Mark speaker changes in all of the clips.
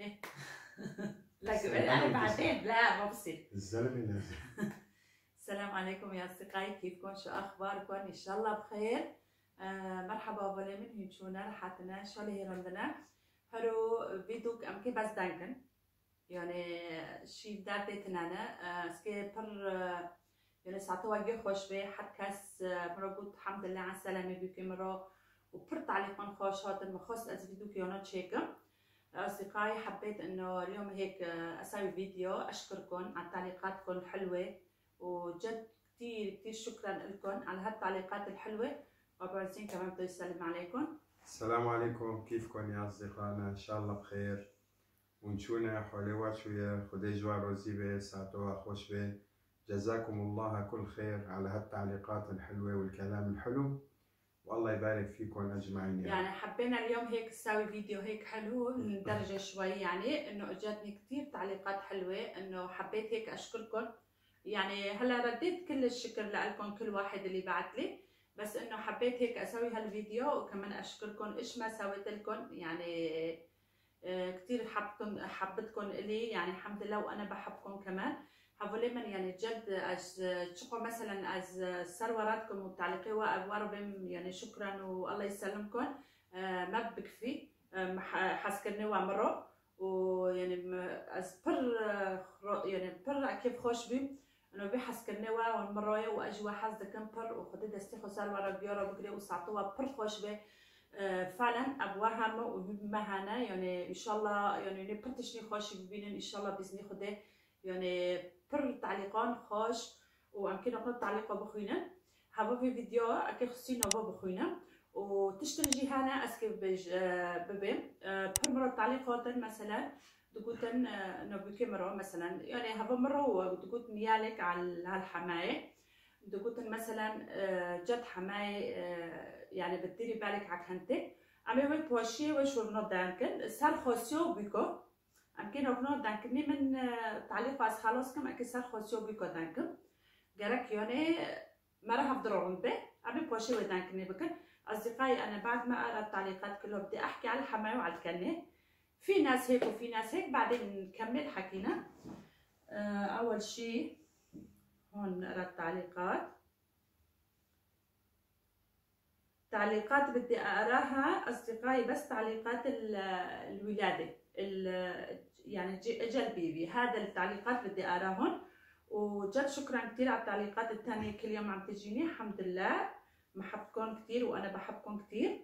Speaker 1: لا أنا بعدين. لا ما بصير.
Speaker 2: الزلمه نازل
Speaker 1: السلام عليكم يا أصدقائي. كيفكم؟ شو أخباركم؟ إن شاء الله بخير. آه مرحبا بولي من هينشونا رحاتنا. شو اللي رندنا هرو بيدوك أم كي بس دانكن. يعني شي داتي تنانا آه سكي بر آه يعني ساعتها واجي خوش بي. حد كاس قلت الحمد لله على السلامة بيكي مرو وبر تعليقا خوش هات المخص از فيديو كيونا تشيكم. أصدقائي حبيت إنه اليوم هيك أسوي فيديو أشكركم على تعليقاتكم الحلوة وجد كتير كتير شكرا لكم على هالتعليقات الحلوة. وأبو عزين كمان بده يسلم عليكم.
Speaker 2: السلام عليكم. كيفكم يا أصدقائنا؟ إن شاء الله بخير. ونشونا حولي شوية. خدي جوار وزيبة ساعتوها خوش جزاكم الله كل خير على هالتعليقات الحلوة والكلام الحلو. والله يبارك فيكم أجمعين
Speaker 1: يعني حبينا اليوم هيك نسوي فيديو هيك حلو ندرجه شوي يعني إنه أجتني كثير تعليقات حلوة إنه حبيت هيك أشكركم. يعني هلا رديت كل الشكر لكم كل واحد اللي بعت لي. بس إنه حبيت هيك أسوي هالفيديو وكمان أشكركم. إيش ما سويت لكم يعني آه، كثير حبتكم حبتكم إلي. يعني الحمد لله وأنا بحبكم كمان. حاولي يعني جد از تشوفوا مثلا از سروراتكم وتعليقي وأربم يعني شكرا والله يسلمكم. آه، ما بكفي. آه، حاسكرني وامرو ويعني از بر يعني بر كيف خوش بي. أنه بحسكرني ومروي واجوا حاز دكن بر. وخدي دستي خسار ورا بيورا بكري وساعتوا بر خوش بي. آه، فعلا ابوها ومهانا يعني إن شاء الله يعني برتشني خوش ببينن إن شاء الله باذن خدي. يعني بر تعليقان خوش ويمكن نقول تعليق بخوينا هبا في فيديو اكي خصي نوبا بخوينا وتشتري هنا اسكي بج ببي بر مرة تعليقات مثلا دقوتن نوبي كاميرا مثلا. يعني هبا مرة دقوت نيالك على هالحماية دقوتن مثلا جد حماية يعني بتديري بالك على كنتك عمي وي شورنو دانكن سال خوسيو بيكو يمكن أغنو دانكني من تعليق واس خلاص كم سال خوسيو بيكو دانكن جرك يعني مرة هفضل به عمي بوشي وي دانكني بكن أصدقائي أنا بعد ما أقرأ التعليقات كلها بدي أحكي على الحماية وعلى الكنة في ناس هيك وفي ناس هيك بعدين نكمل حكينا أول شي هون نقرأ التعليقات تعليقات بدي أقراها أصدقائي بس تعليقات الولادة يعني اجى البيبي هذا التعليقات بدي أقراهم. وجد شكرا كثير على التعليقات الثانية كل يوم عم تجيني. الحمد لله. محبكم كثير وأنا بحبكم كثير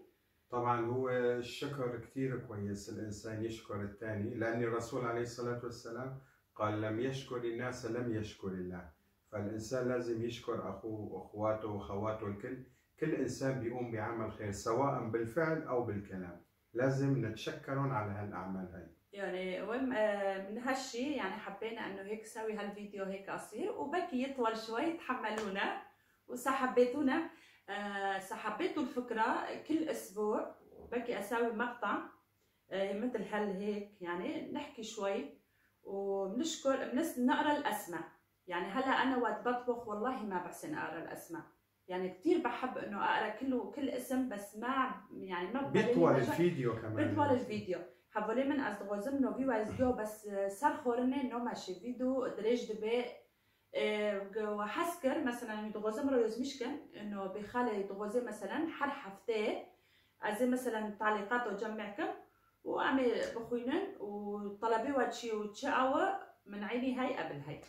Speaker 2: طبعا هو الشكر كثير كويس. الإنسان يشكر الثاني لأن الرسول عليه الصلاة والسلام قال لم يشكر الناس لم يشكر الله. فالإنسان لازم يشكر أخوه وأخواته وأخواته الكل. كل إنسان بيقوم بعمل خير سواء بالفعل أو بالكلام. لازم نتشكرهم على هالأعمال هاي.
Speaker 1: يعني من هالشي يعني حبينا إنه هيك نسوي هالفيديو هيك قصير وبكي يطول شوي تحملونا. وسحبيتونا آه سحبيتوا الفكرة كل أسبوع بكي أسوي مقطع آه مثل هل هيك يعني نحكي شوي. وبنشكر بنس نقرأ الأسماء. يعني هلأ أنا وقت بطبخ والله ما بحسن أقرأ الأسماء. يعني كثير بحب إنه أقرأ كله كل اسم بس ما يعني ما
Speaker 2: بيطول الفيديو كمان.
Speaker 1: بيطول الفيديو. حولي من از دوازم نو فيو از جو بس سر خورنه نو ماشي فيديو دريج دبي. وحسكر مثلا دوازم رو يزمشكن إنه بخالي دوازم مثلا حر حفتة. از مثلا تعليقات وجمعكم وعمي بخوينن وطلبي واتشي وتشاوى من عيني هاي قبل هاي.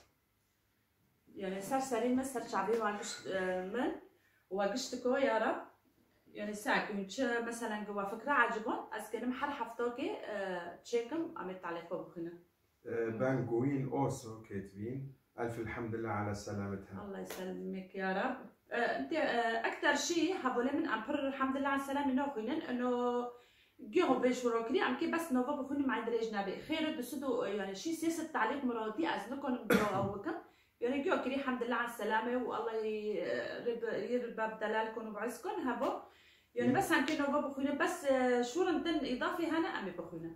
Speaker 1: يعني صار سرين مسر شعبي واقش من واقشتكو يا رب. يعني ساعة كنت مثلا جوا فكرة عجبون أسكن محر حفتوكي تشيكم عملت عليكم بخنا
Speaker 2: بانجوين أوسو كاتبين. ألف الحمد لله على سلامتها.
Speaker 1: الله يسلمك يا رب. أنت أكثر شيء حبولي من أمبر الحمد لله على السلامة إنه خينن إنه جيرو بيش وروكري أم كي بس نوفا بخوني مع دريج نبي. خير بسدو يعني شيء سياسة تعليق مراتي أزنكم بدو أو يعني جو كري الحمد لله على السلامة والله يرب يرب دلالكم وبعزكم هبو يعني بس عم كنا بخونا بس شو رندن إضافي هنا أمي بخونا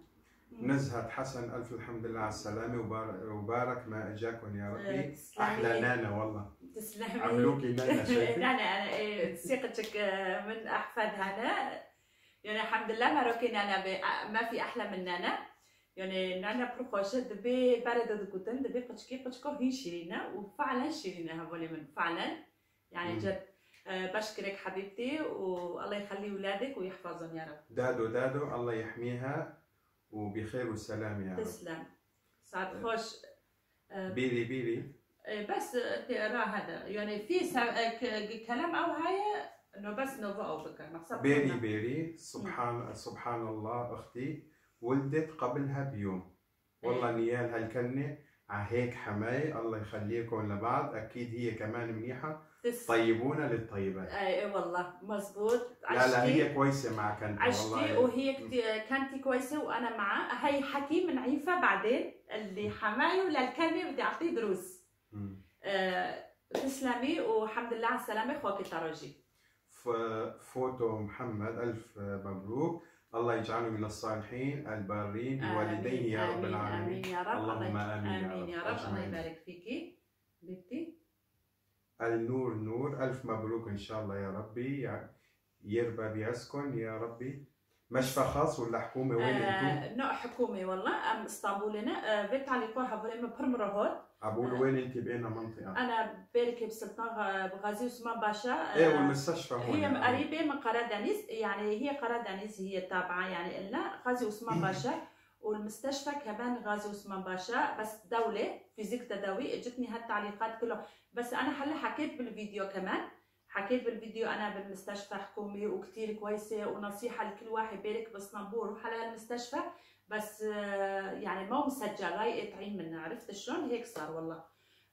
Speaker 2: نزهة حسن ألف الحمد لله على السلامة وبارك, ما أجاكم يا ربي. أحلى نانا والله.
Speaker 1: تسلمي.
Speaker 2: عملوكي نانا شايفة
Speaker 1: نانا أنا ثقتك من أحفاد هنا يعني الحمد لله ماروكي نانا ما في أحلى من نانا. يعني نانا بروخوش دبي باردة دكوتن دبي قشكي قشكو هي شيرينا وفعلا شيرينا هبولي من فعلا يعني. جد بشكرك حبيبتي والله يخلي ولادك ويحفظهم يا رب
Speaker 2: دادو دادو الله يحميها وبخير وسلام يا رب
Speaker 1: تسلم سعد خوش
Speaker 2: بيلي
Speaker 1: آه، بس تقرا هذا يعني في كلام أو هاي انه بس نوفا أو بكر مقصد
Speaker 2: بيلي بيلي سبحان سبحان الله أختي ولدت قبلها بيوم. والله نيال هالكلمة هيك حماية الله يخليكم لبعض. أكيد هي كمان منيحة.
Speaker 1: تس...
Speaker 2: طيبونا للطيبات.
Speaker 1: اي والله مزبوط.
Speaker 2: لا لا هي كويسة معك أنت
Speaker 1: عشتي
Speaker 2: والله
Speaker 1: وهي كانتي كويسة وأنا معها. هي حكي من عيفا بعدين اللي حمايه للكلمه بدي أعطيه دروس. آه، تسلمي والحمد لله على السلامة خوكي تروجي
Speaker 2: ف- فوتو محمد ألف مبروك. الله يجعله من الصالحين البارين بوالديه يا رب العالمين
Speaker 1: آمين يا رب.
Speaker 2: اللهم
Speaker 1: الله-
Speaker 2: آمين يا
Speaker 1: آمين
Speaker 2: رب.
Speaker 1: يا رب. الله. يبارك فيكي بنتي.
Speaker 2: النور نور. ألف مبروك إن شاء الله يا ربي. يربى بعزكم يا ربي. مشفى خاص ولا حكومة؟ وين؟
Speaker 1: آه، نوع حكومي والله أم اسطنبولنا. بيت على كورها بولي برمرة هون
Speaker 2: عبول وين أنت بأين منطقة؟
Speaker 1: أنا باركي بسلطان بغازي عثمان باشا. آه،
Speaker 2: إيه والمستشفى هون
Speaker 1: هي
Speaker 2: يعني.
Speaker 1: قريبة من قرار دانيس. يعني هي قرار دانيس هي تابعة يعني إلنا. غازي عثمان باشا. والمستشفى كمان غازي عثمان باشا. بس دولة فيزيك تداوي. إجتني هالتعليقات كله بس أنا هلأ حكيت بالفيديو كمان. حكيت بالفيديو أنا بالمستشفى حكومي وكتير كويسة ونصيحة لكل واحد بارك باسطنبول روح على المستشفى بس آه، يعني ما مسجل رايقة عين منها عرفت شلون؟ هيك صار والله.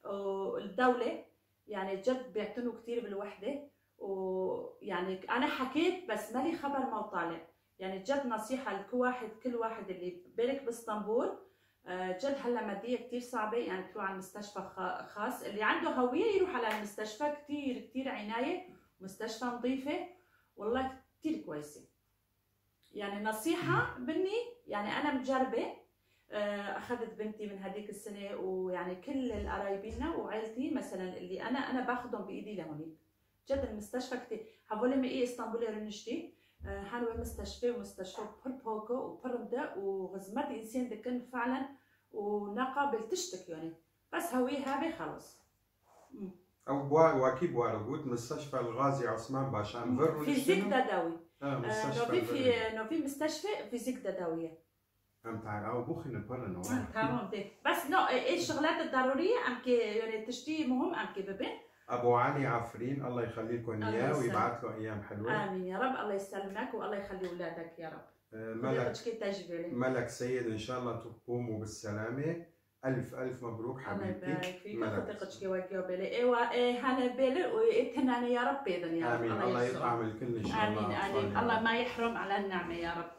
Speaker 1: والدولة يعني جد بيعتنوا كتير بالوحدة ويعني أنا حكيت بس مالي خبر ما طالع. يعني جد نصيحة لكل واحد كل واحد اللي بالك باسطنبول جد هلا مادية كثير صعبة يعني تروح على مستشفى خا- خاص. اللي عنده هوية يروح على المستشفى كثير كثير عناية مستشفى نظيفة. والله كثير كويسة. يعني نصيحة مني يعني أنا مجربة آه، أخذت بنتي من هذيك السنة ويعني كل القرايبينا وعائلتي مثلا اللي أنا أنا باخذهم بإيدي لهونيك. جد المستشفى كتير. هقول لهم إيه اسطنبول رنشتي هانو مستشفى ومستشفى بر بوكو وبرمدة وغزمت إنسان دكن فعلا ونقابل تشتك يعني. بس هوي هابي خلاص. مم.
Speaker 2: أو بوا واكيد بوارقوت مستشفى الغازي عثمان باشا انفر
Speaker 1: فيزيك دداوي
Speaker 2: آه
Speaker 1: آه،
Speaker 2: مستشفى
Speaker 1: في
Speaker 2: الفر.
Speaker 1: في لو في مستشفى فيزيك دداوية
Speaker 2: أم تعال أو بوخن البرن
Speaker 1: آه، تمام بس نو إيه الشغلات الضرورية امكي يعني تشتي مهم امكي ببين
Speaker 2: أبو علي عفرين الله يخليكم
Speaker 1: الله
Speaker 2: إياه
Speaker 1: يسلمك.
Speaker 2: ويبعث له أيام حلوة.
Speaker 1: آمين يا رب الله يسلمك والله يخلي اولادك يا رب.
Speaker 2: آه، ملك
Speaker 1: ملك
Speaker 2: ملك سيد إن شاء الله تقوموا بالسلامة. ألف ألف مبروك
Speaker 1: الله
Speaker 2: حبيبتي
Speaker 1: يبارك فيك.
Speaker 2: ملك.
Speaker 1: وخطيقتك وجهه بيلي ايوا إيه هانا بيلي واتناني يا رب باذن يا رب.
Speaker 2: آمين. الله. يطعم الكل إن شاء الله. آمين.
Speaker 1: امين الله. ما يحرم على النعمة يا رب.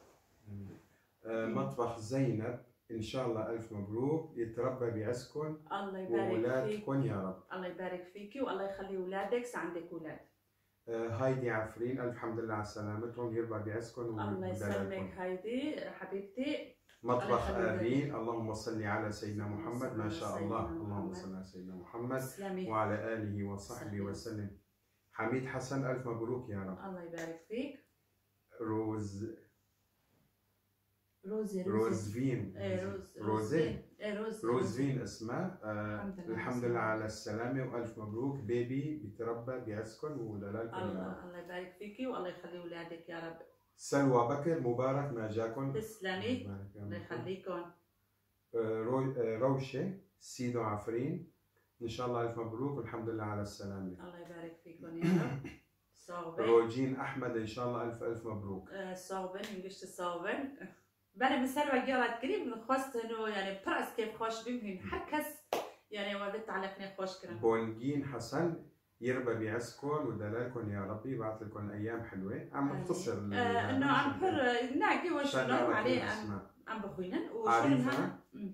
Speaker 2: آه، مطبخ زينب. إن شاء الله ألف مبروك. يتربى بعزكم
Speaker 1: الله يبارك فيك.
Speaker 2: يا رب.
Speaker 1: الله يبارك فيكي. والله يخلي أولادك عندك أولاد.
Speaker 2: آه، هايدي عفرين ألف حمد لله على سلامتهم يربى بعزكم
Speaker 1: الله يسلمك هايدي. حبيبتي
Speaker 2: مطبخ آمين. اللهم صل على سيدنا محمد. ما شاء الله. اللهم صل على سيدنا محمد وعلى آله وصحبه. وسلم. حميد حسن ألف مبروك يا رب.
Speaker 1: الله يبارك فيك.
Speaker 2: روز
Speaker 1: روزي روزي
Speaker 2: روزفين
Speaker 1: إيه روز
Speaker 2: روزين.
Speaker 1: إيه روز
Speaker 2: روزفين اسمها آه
Speaker 1: الحمد لله
Speaker 2: الحمد لله على السلامة وألف مبروك. بيبي بيتربى بعزكم ودلالكم يا رب
Speaker 1: الله الله يبارك فيكي والله يخلي أولادك يا رب.
Speaker 2: سلوى بكر مبارك ما جاكم
Speaker 1: تسلمي. الله. يخليكم
Speaker 2: آه، آه، روشة سيدو عفرين. إن شاء الله ألف مبروك والحمد لله على السلامة.
Speaker 1: الله يبارك فيكم يا رب.
Speaker 2: روجين أحمد إن شاء الله ألف ألف مبروك.
Speaker 1: صوبن ينقشت صوبن وجيرات قريب من خوست انه يعني برأس كيف خوش بيمهن حكس يعني ودت على خوش كرم
Speaker 2: بونجين حسن يربى بعزكم ودلالكم يا ربي يبعث لكم أيام حلوة عم
Speaker 1: آه، انه عم بر ناقي
Speaker 2: شغالة
Speaker 1: عليه عم؟ وشلونها مم.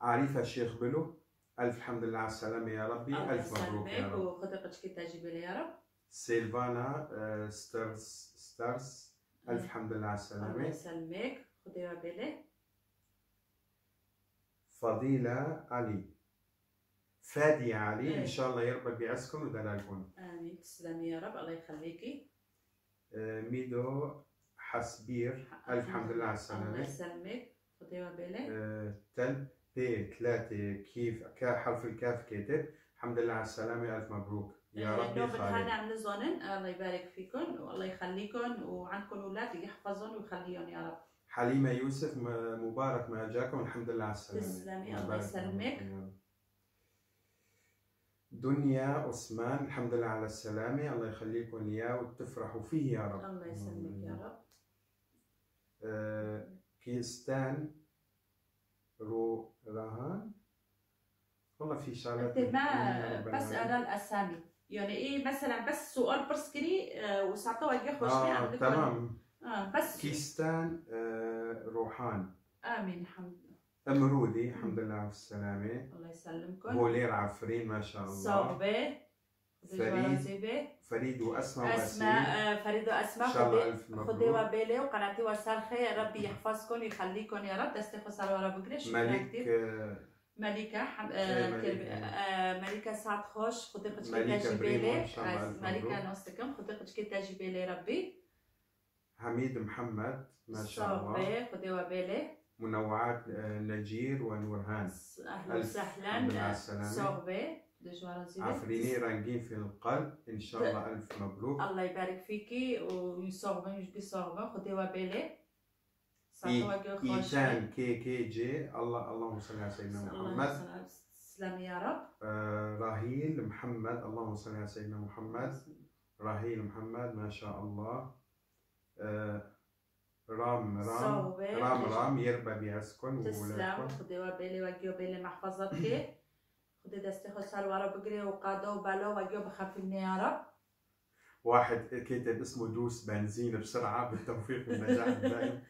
Speaker 2: عارفة الشيخ بلو. ألف حمد لله على السلامة يا ربي ألف مبروك يا رب.
Speaker 1: تجيبي لي يا رب.
Speaker 2: سيلفانا آه، ستارز ستارز ألف حمد لله على
Speaker 1: الله
Speaker 2: السلامة.
Speaker 1: يسلمك خدي بالي
Speaker 2: فضيلة علي. فادية علي
Speaker 1: إيه.
Speaker 2: إن شاء الله يربى بعزكم ودلالكم
Speaker 1: آمين. تسلمي يا رب. الله يخليكي.
Speaker 2: آه، ميدو حسبير. ألف حمد لله على
Speaker 1: الله
Speaker 2: السلامة.
Speaker 1: يسلمك خدي بالك.
Speaker 2: آه، تل بي ثلاثة كيف حرف الكاف كاتب. الحمد لله على السلامة. ألف مبروك. يا ربي
Speaker 1: نوبة هانا
Speaker 2: خالد
Speaker 1: من زونن. الله يبارك فيكم والله يخليكم وعندكم أولاد يحفظهم ويخليهم يا رب.
Speaker 2: حليمة يوسف مبارك ما جاكم. الحمد لله على السلامة.
Speaker 1: تسلمي،
Speaker 2: الله
Speaker 1: يسلمك.
Speaker 2: رب. دنيا عثمان الحمد لله على السلامة. الله يخليكم إياه وتفرحوا فيه يا رب.
Speaker 1: الله يسلمك يا رب.
Speaker 2: آه، كيستان رو رهان والله في شغلات رب.
Speaker 1: بس. أنا الأسامي. يعني إيه مثلا بس سؤال برسكري آه، وساعتها وجه
Speaker 2: آه تمام.
Speaker 1: آه بس.
Speaker 2: كيستان آه، روحان.
Speaker 1: آمين الحمد لله.
Speaker 2: أمرودي الحمد لله على السلامة.
Speaker 1: الله يسلمكم.
Speaker 2: هولير عفرين ما شاء الله.
Speaker 1: صعبة.
Speaker 2: فريد. فريد وأسماء أسماء
Speaker 1: آه، فريد وأسماء.
Speaker 2: مبروك.
Speaker 1: وبيلي وقناتي وسالخة ربي يحفظكم ويخليكم يا رب دستي خسر ورا بقري شكرا
Speaker 2: ملك
Speaker 1: كتير.
Speaker 2: آه،
Speaker 1: ملكة حم...
Speaker 2: ملكة.
Speaker 1: ترب... آه... ملكة سعد خوش خدي قد
Speaker 2: ملكة الله.
Speaker 1: نوستكم خدي قد كده جبالي ربي
Speaker 2: حميد محمد ما شاء الله
Speaker 1: صعبة خدي وبيلي
Speaker 2: منوعات نجير ونورهان أهلا
Speaker 1: وسهلا زيبة
Speaker 2: عفريني رنجين في القلب. إن شاء الله ألف مبروك
Speaker 1: الله يبارك فيكي ويصعبة مش بصعبة خدي وبيلي
Speaker 2: إيتان كي كي جي الله اللهم صل على سيدنا محمد
Speaker 1: تسلم يا رب
Speaker 2: آه، راهيل محمد اللهم صل على سيدنا محمد راهيل محمد ما شاء الله آه، رام رام رام رام يربى بيعزكم
Speaker 1: تسلم خدي وبالي وجيو بالي محفظتك خدي دستي خسر ورا بقري وقادة وبالو وجيو بخفلني يا رب
Speaker 2: واحد كتب اسمه دوس بنزين بسرعة بالتوفيق والنجاح الدائم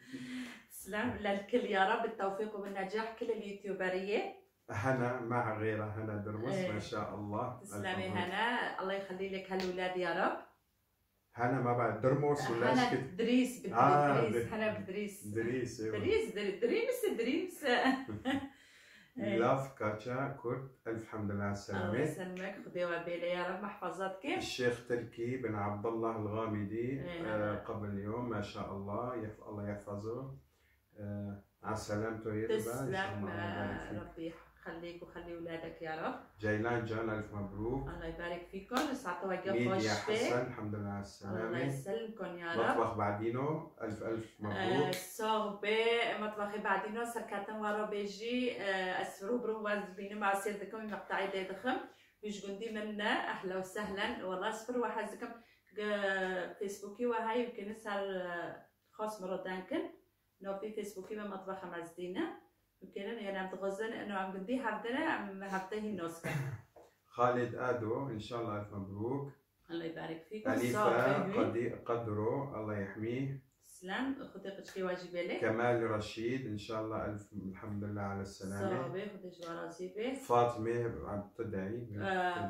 Speaker 1: تسلم للكل يا رب بالتوفيق وبالنجاح كل اليوتيوبرية.
Speaker 2: هنا مع غيرها هنا درمس
Speaker 1: إيه.
Speaker 2: ما شاء الله.
Speaker 1: تسلمي. هنا. الله يخلي لك هالولاد يا رب.
Speaker 2: هنا ما بعد درمس ولا
Speaker 1: هنا
Speaker 2: إيش كت-
Speaker 1: بدريس
Speaker 2: آه،
Speaker 1: بدريس
Speaker 2: بد-
Speaker 1: هنا بدريس.
Speaker 2: دريس أيوة.
Speaker 1: دريس در- دريمس دريمس.
Speaker 2: لاف كاتشا كرت ألف حمد لله على
Speaker 1: الله
Speaker 2: السلامة
Speaker 1: يسلمك. خدي وبالي يا رب. محفظتك
Speaker 2: الشيخ تركي بن عبد الله الغامدي
Speaker 1: إيه.
Speaker 2: آه، قبل اليوم ما شاء الله. الله يحفظه. آه، على سلامته يربى إن شاء
Speaker 1: تسلم
Speaker 2: الله الله
Speaker 1: آه،. ربي يخليك ويخلي ولادك يا رب.
Speaker 2: جيلان جان ألف مبروك.
Speaker 1: الله يبارك فيكم. ساعتها وقف
Speaker 2: ميديا حسن الحمد لله على
Speaker 1: الله
Speaker 2: السلامة
Speaker 1: يسلمكم يا رب.
Speaker 2: مطبخ بعدينو ألف
Speaker 1: آه،
Speaker 2: مبروك
Speaker 1: صوبي مطبخي بعدينو سركاتن ورا بيجي. آه، اسفرو برو وازبينو مع سيرتكم مقطعي ديدخم. ويش قندي منا أهلا وسهلا. والله اسفر وحزكم آه، فيسبوكي وهاي يمكن صار آه، خاص مرة دانكن. نو في فيسبوكي ما مطبخة مزدينة. يمكن يعني عم تغزن إنه عم قندي هبدنا عم هبته نوسكا.
Speaker 2: خالد آدو إن شاء الله ألف مبروك.
Speaker 1: الله يبارك فيكم
Speaker 2: أليفا
Speaker 1: صافي
Speaker 2: قدي- قدرو الله يحميه.
Speaker 1: تسلم. خدي قشكي واجبي لك.
Speaker 2: كمال رشيد إن شاء الله ألف الحمد لله على السلامة.
Speaker 1: صافي خدي جوارا زيبي
Speaker 2: فاطمة عم تدعي.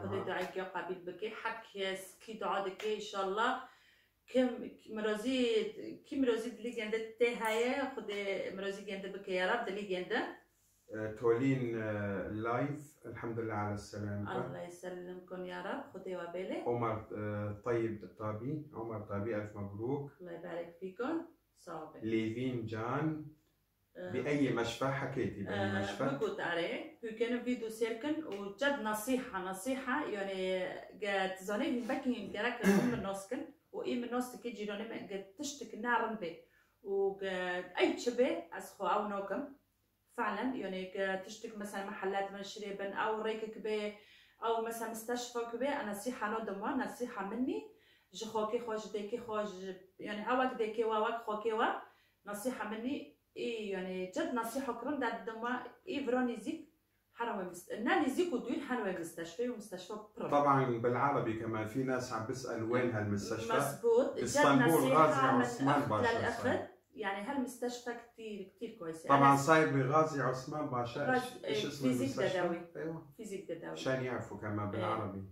Speaker 1: خدي دعاء قبل بكي حكي سكي دعاء إن شاء الله. كم مرازي كي مرازي دلي جنده تي هاي خدي مرازي جنده بكي يا رب دلي جنده
Speaker 2: آه، تولين آه، لايف الحمد لله على السلامة
Speaker 1: الله يسلمكم يا رب خدي وبالي
Speaker 2: عمر آه، طيب الطابي عمر طابي ألف مبروك
Speaker 1: الله يبارك فيكم صافي
Speaker 2: ليفين جان بأي مشفى حكيتي بأي مشفى
Speaker 1: بقول عليه هو كان فيديو سيركن وجد نصيحة نصيحة يعني قد زوني من بكي من جراك من النوسكن وإيه من نوسك يجي لوني من قد تشتك نار به وقد أي شبه أسخو أو نوكم. فعلا يعني تشتك مثلا محلات من شريبن أو ريكك به أو مثلا مستشفى كبه. نصيحة نو دموا نصيحة مني. جخوكي خوش ديكي خوش يعني هواك ديكي واواك خوكي وا. نصيحة مني. إيه يعني جد نصيحة كرم داد دما إيه فروني حروي مست... حروي مستشفى ومستشفى
Speaker 2: طبعا بالعربي كمان في ناس عم بيسأل وين هالمستشفى؟
Speaker 1: مظبوط جد
Speaker 2: إسطنبول، غازي عثمان باشا.
Speaker 1: يعني هالمستشفى كتير كتير كويسة
Speaker 2: طبعا
Speaker 1: أنا
Speaker 2: صاير بغازي عثمان باشا. إيش اسم
Speaker 1: fizik
Speaker 2: المستشفى؟
Speaker 1: tedavi.
Speaker 2: أيوه.
Speaker 1: fizik tedavi
Speaker 2: عشان يعرفوا كمان بالعربي.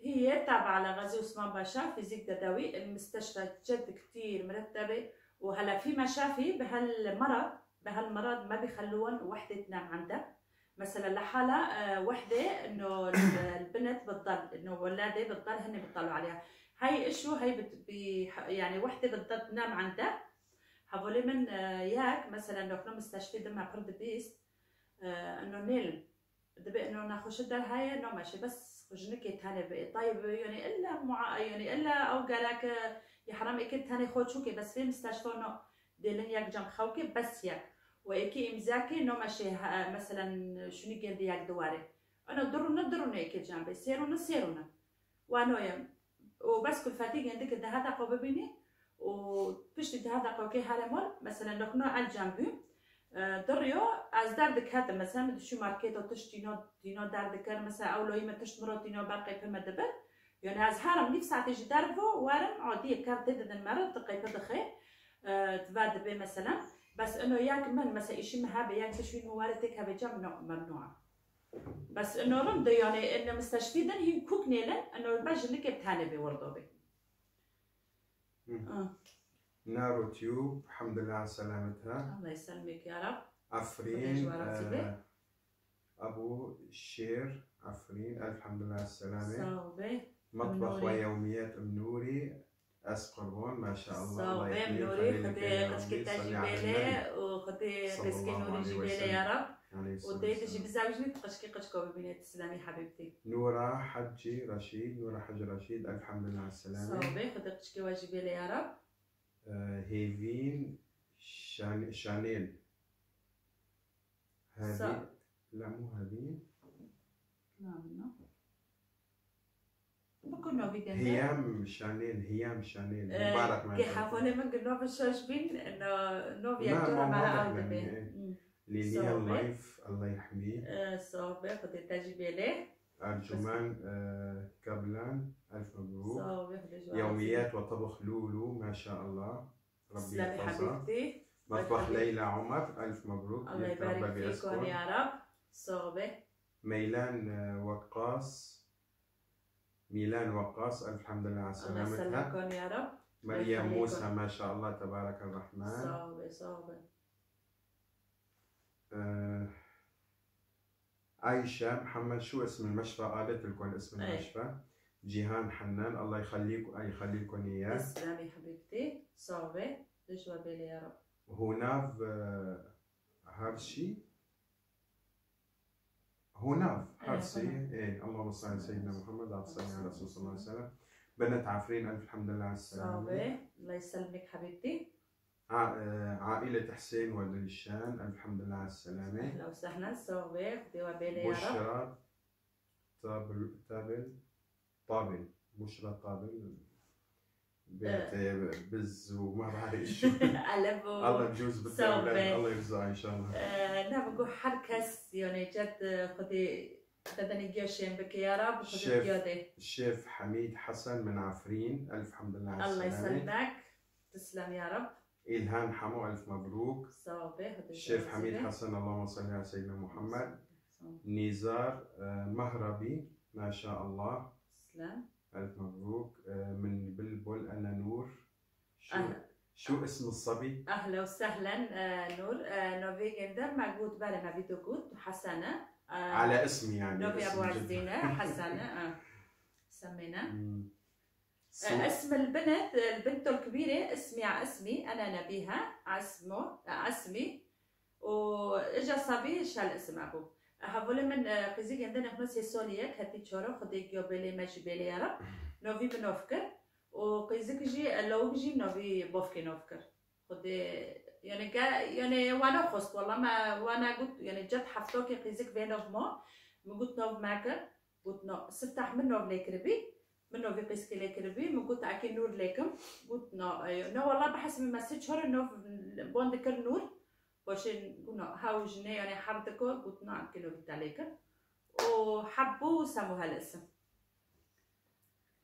Speaker 1: هي تابعة لغازي عثمان باشا fizik tedavi المستشفى جد كتير مرتبة. وهلا في مشافي بهالمرض بهالمرض ما بيخلون وحدة تنام عندها. مثلا لحالها آه، وحدة إنه ال- البنت بتضل إنه ولادة بتضل هن بتضلوا عليها. هاي إشو هاي بت بي يعني وحدة بتضل تنام عندها. هبولي من آه، ياك مثلا لو كنا مستشفى دم برد بيست آه، إنه نيل. دبي إنه ناخذ الدر هاي إنه ماشي بس خجنك تاني طيب يعني إلا مع يعني إلا أو قالك يا حرام أكيد تاني خود شوكي بس في مستشفى إنه ديلن ياك جنب خوكي بس ياك. واكي امزاكي انه ماشي ها- مثلا شنو قال دي ياك دواري آنا درو ندرو نيكي جنبي سيرونا وانو يم وبس كل فاتيجي عندك هذا قوي بيني وبشتي هذا قوي هالمول مثلا لو كنا على جنبي دريو از دردك هذا مثلا بدي شو ماركيت أو تشتي نو دينو دردك مثلا أو لو يما تشت مرات دينو باقي في مدبر يعني از هارم نفس ساعة تيجي درفو وارم عادية كارت تدد المرض تقي بدخي تباد بي مثلا. بس إنه ياك من مثلا إشي مهابة ياك تشوي موارتك هذا جمع ممنوع بس إنه رمض يعني إنه مستشفى دن هي كوك نيلن إنه الباج اللي كنت هاني بوردو بي. آه.
Speaker 2: نارو تيوب الحمد لله على سلامتها
Speaker 1: الله يسلمك يا رب
Speaker 2: عفرين. آه، أبو شير عفرين الف الحمد لله على
Speaker 1: السلامة
Speaker 2: مطبخ. ويوميات ام نوري اس قربون ما شاء الله الله يحميه
Speaker 1: نوري خدي جبالة
Speaker 2: النبي.
Speaker 1: وخدي بسكي نوري
Speaker 2: وسلم.
Speaker 1: يا رب.
Speaker 2: عليه الصلاة
Speaker 1: ودي تجي
Speaker 2: والسلام.
Speaker 1: بزاوجني قشكي قشكو تسلمي حبيبتي.
Speaker 2: نورا حجي رشيد نورا حج رشيد ألف الحمد لله على السلامة.
Speaker 1: صوبي خدي قشكي وجبالة يا رب.
Speaker 2: آه، هيفين شان... شانيل. هذه. لا مو هذه.
Speaker 1: نعم بكون في جنة.
Speaker 2: هيام شانيل هيام شانيل. مبارك ما
Speaker 1: كي حافظة من قلنا في الشاشبين
Speaker 2: إنه
Speaker 1: اكتورا
Speaker 2: ما
Speaker 1: مع عودة.
Speaker 2: ليليا
Speaker 1: صوبي.
Speaker 2: اللايف الله يحميه.
Speaker 1: آه، صوبي خدي تجبالة
Speaker 2: أرجمان آه، كابلان ألف مبروك. يوميات وطبخ لولو ما شاء الله. ربي يحفظها. مطبخ. ليلى عمر ألف مبروك.
Speaker 1: الله يبارك فيكم. يا رب. صوبي
Speaker 2: ميلان آه، وقاص. ميلان وقاص. ألف الحمد لله على
Speaker 1: الله
Speaker 2: سلامتها.
Speaker 1: يسلمكم يا رب.
Speaker 2: مريم. موسى ما شاء الله تبارك الرحمن.
Speaker 1: صوبي صوبي
Speaker 2: آه، عايشة محمد شو اسم المشفى؟ قالت لكم اسم
Speaker 1: إيه.
Speaker 2: المشفى. جيهان حنان الله يخليكم يخلي لكم إياه.
Speaker 1: تسلمي حبيبتي. صوبي دجوا بالي يا رب.
Speaker 2: هوناف آه، هوناف
Speaker 1: إيه،
Speaker 2: هارسي
Speaker 1: هوناف.
Speaker 2: إيه اللهم صل على سيدنا محمد على صل على الرسول صلى الله عليه وسلم. بنت عفرين ألف الحمد لله على السلامة.
Speaker 1: صوبي الله يسلمك حبيبتي.
Speaker 2: آه، عائلة حسين ودريشان ألف الحمد لله على السلامة.
Speaker 1: أهلا وسهلا صوبي دجوا بالي يا رب.
Speaker 2: بشرى طابل طابل طابل. بشرى طابل. بيت بز وما بعرف
Speaker 1: قلب
Speaker 2: الله يجوز
Speaker 1: صوبي.
Speaker 2: الله يرزقها إن شاء الله.
Speaker 1: آه، نعم بقول حركس يعني جد خدي بدني جيوشين بك يا رب خدي
Speaker 2: شيف.
Speaker 1: جيودي
Speaker 2: الشيف حميد حسن من عفرين ألف حمد لله على
Speaker 1: الله يسلمك. تسلم يا رب.
Speaker 2: إلهام حمو ألف مبروك.
Speaker 1: صوبي
Speaker 2: الشيف. حميد حسن اللهم صل على سيدنا محمد. نزار آه، مهربي ما شاء الله.
Speaker 1: تسلم.
Speaker 2: ألف مبروك. آه، من بلبل أنا نور. شو
Speaker 1: أهلا.
Speaker 2: شو اسم الصبي؟
Speaker 1: أهلا وسهلا آه، نور. آه، نوفي جندر قلت بالي ما فيديو قلت حسنة.
Speaker 2: على اسمي يعني
Speaker 1: نوفي
Speaker 2: جد.
Speaker 1: عزينة حسنة. سمينا. اسم البنت البنت الكبيرة اسمي ع اسمي أنا نبيها عسمو آه، عسمي وإجا صبي شال اسم أبو. هقول من قزيك عندنا خمس سوليك هاتي تشورو خدي جوبلي ماشي بيلي يا رب نوفي بنوفكر وقزيك جي لو جي نوفي بوفكي نوفكر خدي يعني قا يعني وأنا خصت والله ما وأنا قلت يعني جد حفتوكي قزيك بينوف مو قلت نوف معكر قلت نو سفتح من نوف ليكربي منو في قيسكي ليكربي من قلت عكي نور ليكم قلت نو نو والله بحسب المسج شهر نو بوندكر نور. باش نقول نو هاو جني يعني حردكو قلت نو عكي نور عليكم وحبوا وسموها الاسم.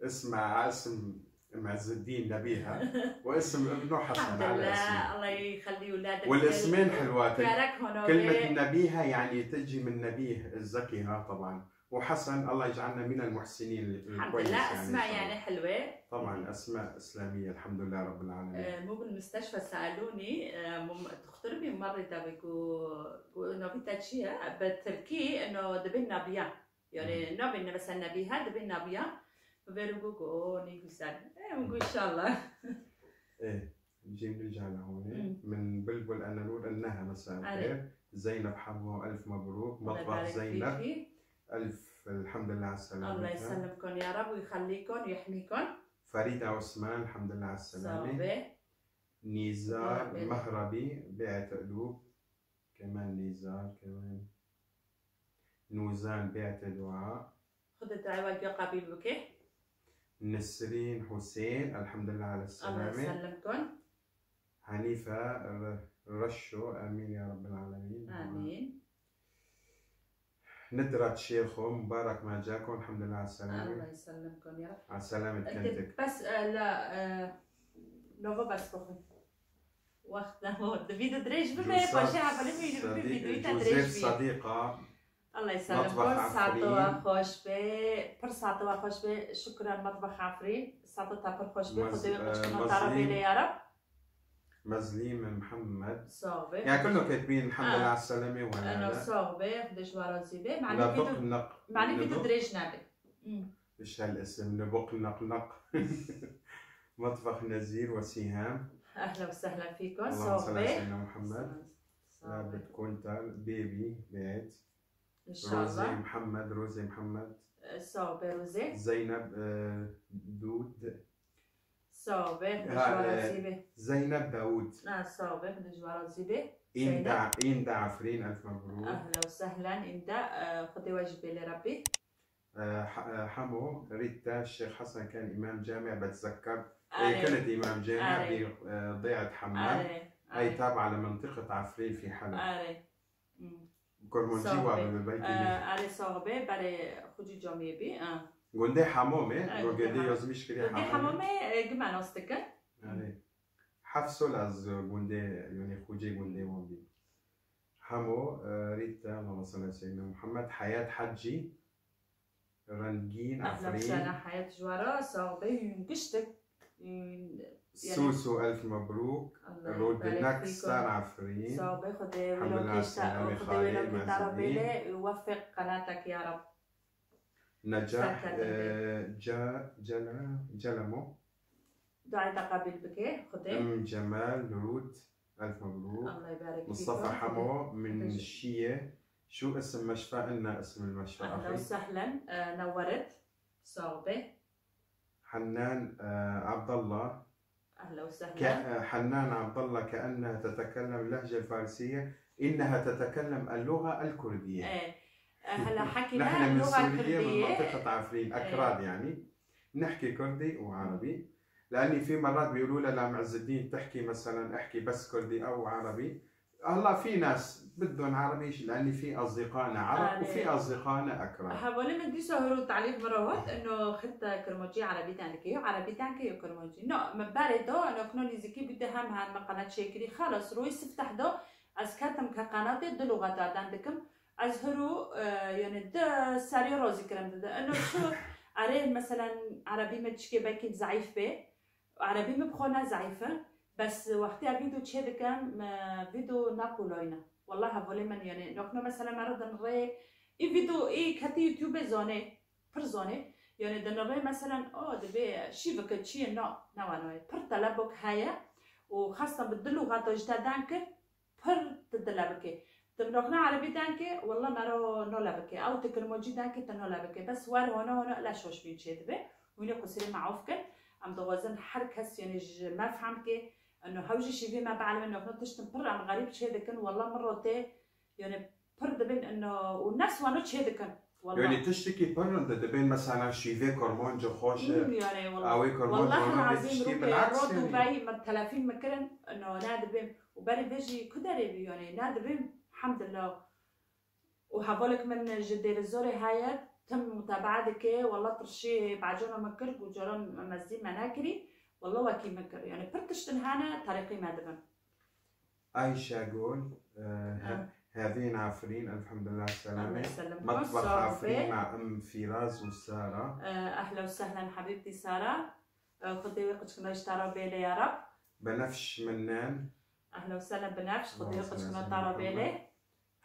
Speaker 2: اسمها اسم معز الدين نبيها. واسم ابنه حسن على اسمه
Speaker 1: لله الله يخلي ولادك
Speaker 2: والاسمين حلوات كلمة نبيها يعني تجي من نبيه الزكي ها طبعا. وحسن الله يجعلنا من المحسنين
Speaker 1: الحمد لله.
Speaker 2: يعني أسماء.
Speaker 1: يعني حلوة.
Speaker 2: طبعا أسماء إسلامية الحمد لله رب العالمين.
Speaker 1: آه، مو بالمستشفى سألوني دكتور ممرضه بيقول إنه في تاتشيا بالتركي إنه دبي نبيا يعني نبي مثلا نبيها دبي نبيا فبيقولوا نيجي سال نقول إن شاء الله.
Speaker 2: إيه نجي نرجع لهون. من بلبل أنا نور أنها مساء. الخير زينب حمو ألف مبروك. مطبخ زينب. ألف الحمد لله على السلامة.
Speaker 1: الله يسلمكم يا رب ويخليكم ويحميكم.
Speaker 2: فريدة عثمان الحمد لله على السلامة.
Speaker 1: صوبي
Speaker 2: نيزار
Speaker 1: مهربي.
Speaker 2: بعت قلوب. كمان نيزار كمان. نوزان بعت دعاء
Speaker 1: خذ الدعوة قبيل بكي
Speaker 2: نسرين حسين الحمد لله على
Speaker 1: الله
Speaker 2: السلامة
Speaker 1: يسلمكم.
Speaker 2: حنيفة رشو آمين يا رب العالمين.
Speaker 1: آمين.
Speaker 2: ندرة شيخو مبارك ما جاكم. الحمد لله على السلامة.
Speaker 1: الله يسلمكم يا رب.
Speaker 2: على سلامة
Speaker 1: أنت
Speaker 2: كنتك.
Speaker 1: بس آه، لا آه، نوفا بس بخن وقت هو دفيد دريج بما يبقى شعب في فيديو فيه
Speaker 2: صديقة.
Speaker 1: الله
Speaker 2: عفرين.
Speaker 1: ساعتوا خوش بي. بر ساعتوا خوش بي. شكرا مطبخ عفرين ساعتوا بر خوش بي. خذوا
Speaker 2: آه،.
Speaker 1: تعرفي لي يا رب.
Speaker 2: مزليم محمد.
Speaker 1: صوبي
Speaker 2: يعني كله كاتبين الحمد
Speaker 1: آه.
Speaker 2: لله على السلامة
Speaker 1: أنا
Speaker 2: ولا
Speaker 1: صوبي خدش ورا زيبي معني
Speaker 2: نبق
Speaker 1: فيديو
Speaker 2: نق.
Speaker 1: معني فيديو
Speaker 2: نبق-
Speaker 1: دريج.
Speaker 2: إيش هالاسم نبق نق نق. مطبخ نزير وسهام.
Speaker 1: أهلا وسهلا فيكم.
Speaker 2: على
Speaker 1: صوبي
Speaker 2: سيدنا محمد.
Speaker 1: صوبي.
Speaker 2: لابد كونتال بيبي بيت.
Speaker 1: إن شاء
Speaker 2: روزي
Speaker 1: الله
Speaker 2: محمد روزي محمد.
Speaker 1: صوبي روزي.
Speaker 2: زينب آه، دود.
Speaker 1: خدش
Speaker 2: ها،
Speaker 1: ورا
Speaker 2: آه،
Speaker 1: زيبي
Speaker 2: زينب داوود
Speaker 1: آه صوبي خدش ورا زيبي
Speaker 2: إندا إندا عفرين ألف مبروك
Speaker 1: أهلا وسهلا انت آه، خذي واجبي لربي
Speaker 2: آه، آه، حمو ريتا الشيخ حسن كان إمام جامع بتذكر
Speaker 1: آه،
Speaker 2: هي كانت إمام جامع
Speaker 1: آري.
Speaker 2: بضيعة حمام هي
Speaker 1: اري
Speaker 2: تابعة لمنطقة عفرين في حلب
Speaker 1: اري أمم.
Speaker 2: كرمونجي
Speaker 1: صافي.
Speaker 2: وابا ببيتي
Speaker 1: آه، اري صوبي بري خدي جامعي بي
Speaker 2: آه.
Speaker 1: آه،
Speaker 2: قندي
Speaker 1: قندي
Speaker 2: يوزميش كري
Speaker 1: بدي حمامي جمع نوستك
Speaker 2: آره. حفصل از گونده یعنی خوجه گونده ما بید همو آه، ریتا اللهم صل على سيدنا محمد حياة حجي رنجين عفرين
Speaker 1: وسهلا حياة جوارا صوبي قشتك
Speaker 2: سوسو ألف مبروك ستار
Speaker 1: فيكم
Speaker 2: عفرين
Speaker 1: خذي
Speaker 2: الحمد
Speaker 1: ولو خذي
Speaker 2: خالي،
Speaker 1: ولو. بيلي يوفق قناتك يا رب.
Speaker 2: نجاح آه، جا جلا جلمو.
Speaker 1: دعي تقابل بك خذي
Speaker 2: أم جمال رود ألف مبروك.
Speaker 1: الله يبارك
Speaker 2: مصطفى حمو من
Speaker 1: خذي.
Speaker 2: الشية شو اسم مشفى؟ إلنا اسم المشفى أهلا
Speaker 1: وسهلا. آه، نورت صوبي
Speaker 2: حنان آه، عبد الله
Speaker 1: أهلا وسهلا.
Speaker 2: حنان عبد الله كأنها تتكلم اللهجة الفارسية إنها تتكلم اللغة الكردية.
Speaker 1: إيه. آه، هلا حكينا
Speaker 2: نحن من
Speaker 1: اللغة
Speaker 2: سوريا من
Speaker 1: الكردية.
Speaker 2: منطقة عفرين أكراد يعني. نحكي كردي وعربي لأني في مرات بيقولوا لها لعم الدين تحكي مثلا أحكي بس كردي أو عربي. هلا في ناس بدهم عربي لأني في أصدقائنا عرب
Speaker 1: آه،
Speaker 2: وفي أصدقائنا أكراد.
Speaker 1: حوالي من دي تعليق مروت إنه خدت كرموجي عربي تانكي عربي تانكي كرموجي نو مباري دو إنه كنو نزيكي بده هم هان قناة شكري خلص روي سفتح دو از كاتم كقناة دو لغات عندكم از هرو يعني ده ساري روزي كلام ده انه شو اري مثلا عربي متشكي باكي ضعيف به عربي مبخونا ضعيفة بس وقتها فيديو تشي كم فيديو ناقولوينا والله هفولي من يعني نحن مثلا مرة نري اي فيديو اي كاتي يوتيوب زوني پر زوني يعني دنري مثلا او دبي شي بك تشي نو نوانوي پر طلبك هيا وخاصة بالدلو غاتو جتا دانك پر تدلبك تبنوكنا عربي دانك والله مرو نو لبك أو تكرموجي دانك تنو لبك بس وار هنا هنا لا شوش بين شي دبي ويني قصري معوفك أم دوازن حر كس يعني ما فهمك إنه هوجي شي ما بعلم إنه كنت تشتم پر ام غريب شي دكن. والله مرتي يعني پر دبن انه والناس وانو شي دكن. والله.
Speaker 2: يعني تشتكي برا دبين مثلا شيفي كرمونجو خوش
Speaker 1: مم يعني والله. والله العظيم روبي.
Speaker 2: بالعكس يعني.
Speaker 1: وباي مر 30 مكرن إنه نادر بهم وبري بيجي كدري يعني نادر بهم الحمد لله. وهبولك من جدير الزوري هاي تم متابعتك. والله ترشي بعجونا مكر وجرون مزي مناكري. والله وكي مكر. يعني برتشتن هانا طريقي ما دبن
Speaker 2: عايشة قول آه،
Speaker 1: آه.
Speaker 2: هذين عفرين الحمد لله السلامة مطبخ. عفرين مع أم فراس وسارة.
Speaker 1: آه، أهلا وسهلا حبيبتي سارة. آه، خذي وقتك كنا اشترى بيلي يا رب.
Speaker 2: بنفش منان.
Speaker 1: أهلا وسهلا خذي
Speaker 2: اللهم
Speaker 1: وقتك اشترى
Speaker 2: سيدنا
Speaker 1: بيلي.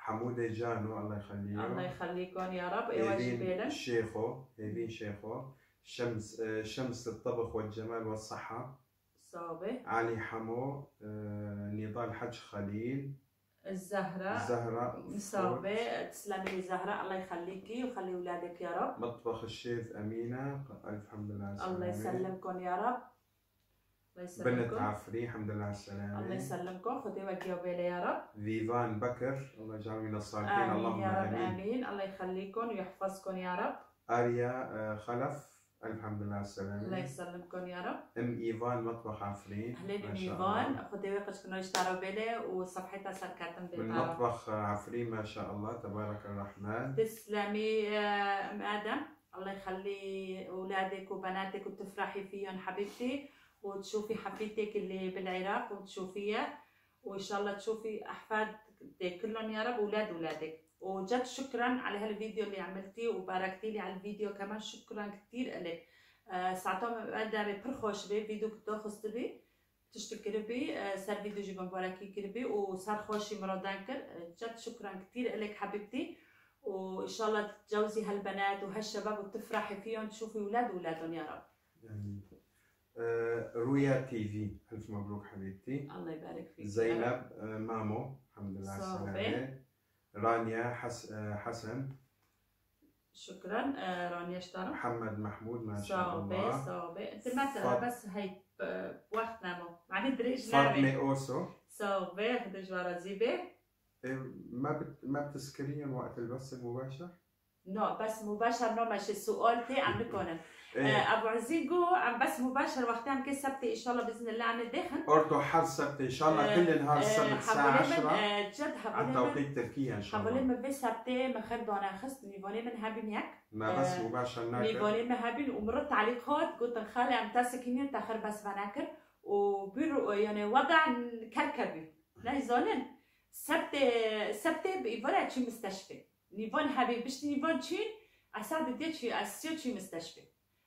Speaker 2: حمودة جانو الله يخليه
Speaker 1: الله يخليكم يا رب. ايواجي
Speaker 2: هيبين
Speaker 1: بيلن
Speaker 2: شيخو هيبين شيخو. شمس آه، شمس الطبخ والجمال والصحة.
Speaker 1: صوبي
Speaker 2: علي حمو آه، نضال حج خليل.
Speaker 1: الزهرة.
Speaker 2: زهرة
Speaker 1: صوبي تسلمي لي زهرة الله يخليكي ويخلي أولادك يا رب.
Speaker 2: مطبخ الشيف أمينة ألف حمد لله
Speaker 1: الله. يسلمكم يا رب. الله
Speaker 2: بنت عفري الحمد لله على السلامة.
Speaker 1: الله يسلمكم. خذي وجهي وبيلي يا رب.
Speaker 2: فيفان بكر الله يجعله من الصالحين.
Speaker 1: آمين
Speaker 2: اللهم
Speaker 1: يا رب
Speaker 2: آمين.
Speaker 1: آمين. الله يخليكم ويحفظكم يا رب.
Speaker 2: آريا آه، خلف الف حمد لله على
Speaker 1: الله
Speaker 2: السلامة
Speaker 1: يسلمكم يا رب.
Speaker 2: أم إيفان مطبخ عفرين أهلين الله.
Speaker 1: إيفان. خذي وقتك كنا يشتروا بيلي وصفحتها سركاتم
Speaker 2: من مطبخ عفرين ما شاء الله تبارك الرحمن.
Speaker 1: تسلمي أم آدم. الله يخلي أولادك وبناتك وتفرحي فيهم حبيبتي. وتشوفي حفيدتك اللي بالعراق وتشوفيها وإن شاء الله تشوفي أحفادك كلهم يا رب واولاد أولادك. وجد شكرا على هالفيديو اللي عملتيه وباركتي لي على الفيديو كمان. شكرا كثير لك آه، ساعتهم آدم برخوش بي فيديو كنت خست بي تشتكر بي آه، صار فيديو جيب مباركي كربي وصار خوشي مرة دانكر. آه، جد شكرا كثير لك حبيبتي. وإن شاء الله تتجوزي هالبنات وهالشباب وتفرحي فيهم تشوفي أولاد أولادهم يا رب.
Speaker 2: آه، رويا تي في. ألف مبروك حبيبتي.
Speaker 1: الله يبارك فيك.
Speaker 2: زينب آه، مامو الحمد لله على
Speaker 1: صافي.
Speaker 2: السلامة. رانيا حس... آه، حسن.
Speaker 1: شكرا. آه، رانيا اشترى.
Speaker 2: محمد محمود ما شاء الله.
Speaker 1: صوبي أنت ما بس هي ب- بوقت نامو ما ندري إيش
Speaker 2: فاطمة
Speaker 1: نعمل
Speaker 2: أوسو.
Speaker 1: صوبي خذ جوارة زيبي.
Speaker 2: إيه، ما بت... ما بتسكرين وقت البث المباشر؟
Speaker 1: نو بس مباشر نو ماشي. سؤالتي عم نكون
Speaker 2: إيه.
Speaker 1: أبو عزيزو عم بس مباشر وقتها عم كسبتي إن شاء الله بإذن الله عم ندخن
Speaker 2: أردو حد سبت إن شاء الله. كل نهار السبت الساعة 10
Speaker 1: جد حبولي
Speaker 2: توقيت تركيا إن شاء
Speaker 1: حبولي
Speaker 2: الله.
Speaker 1: من بس سبتي من خير دونا خست. نيفوني من هابين ياك
Speaker 2: ما بس
Speaker 1: آه،
Speaker 2: مباشر ناكل
Speaker 1: نيفوني من هابين ومرت عليك خود قلت خالي عم تاسكيني تاخر بس بناكر وبيرو يعني وضع كركبي. لا يزولن. سبتي سبتي بإيفولا تشي مستشفى. نيفون هابي بش نيفون تشي أساعد دي تشي أسيو تشي مستشفى.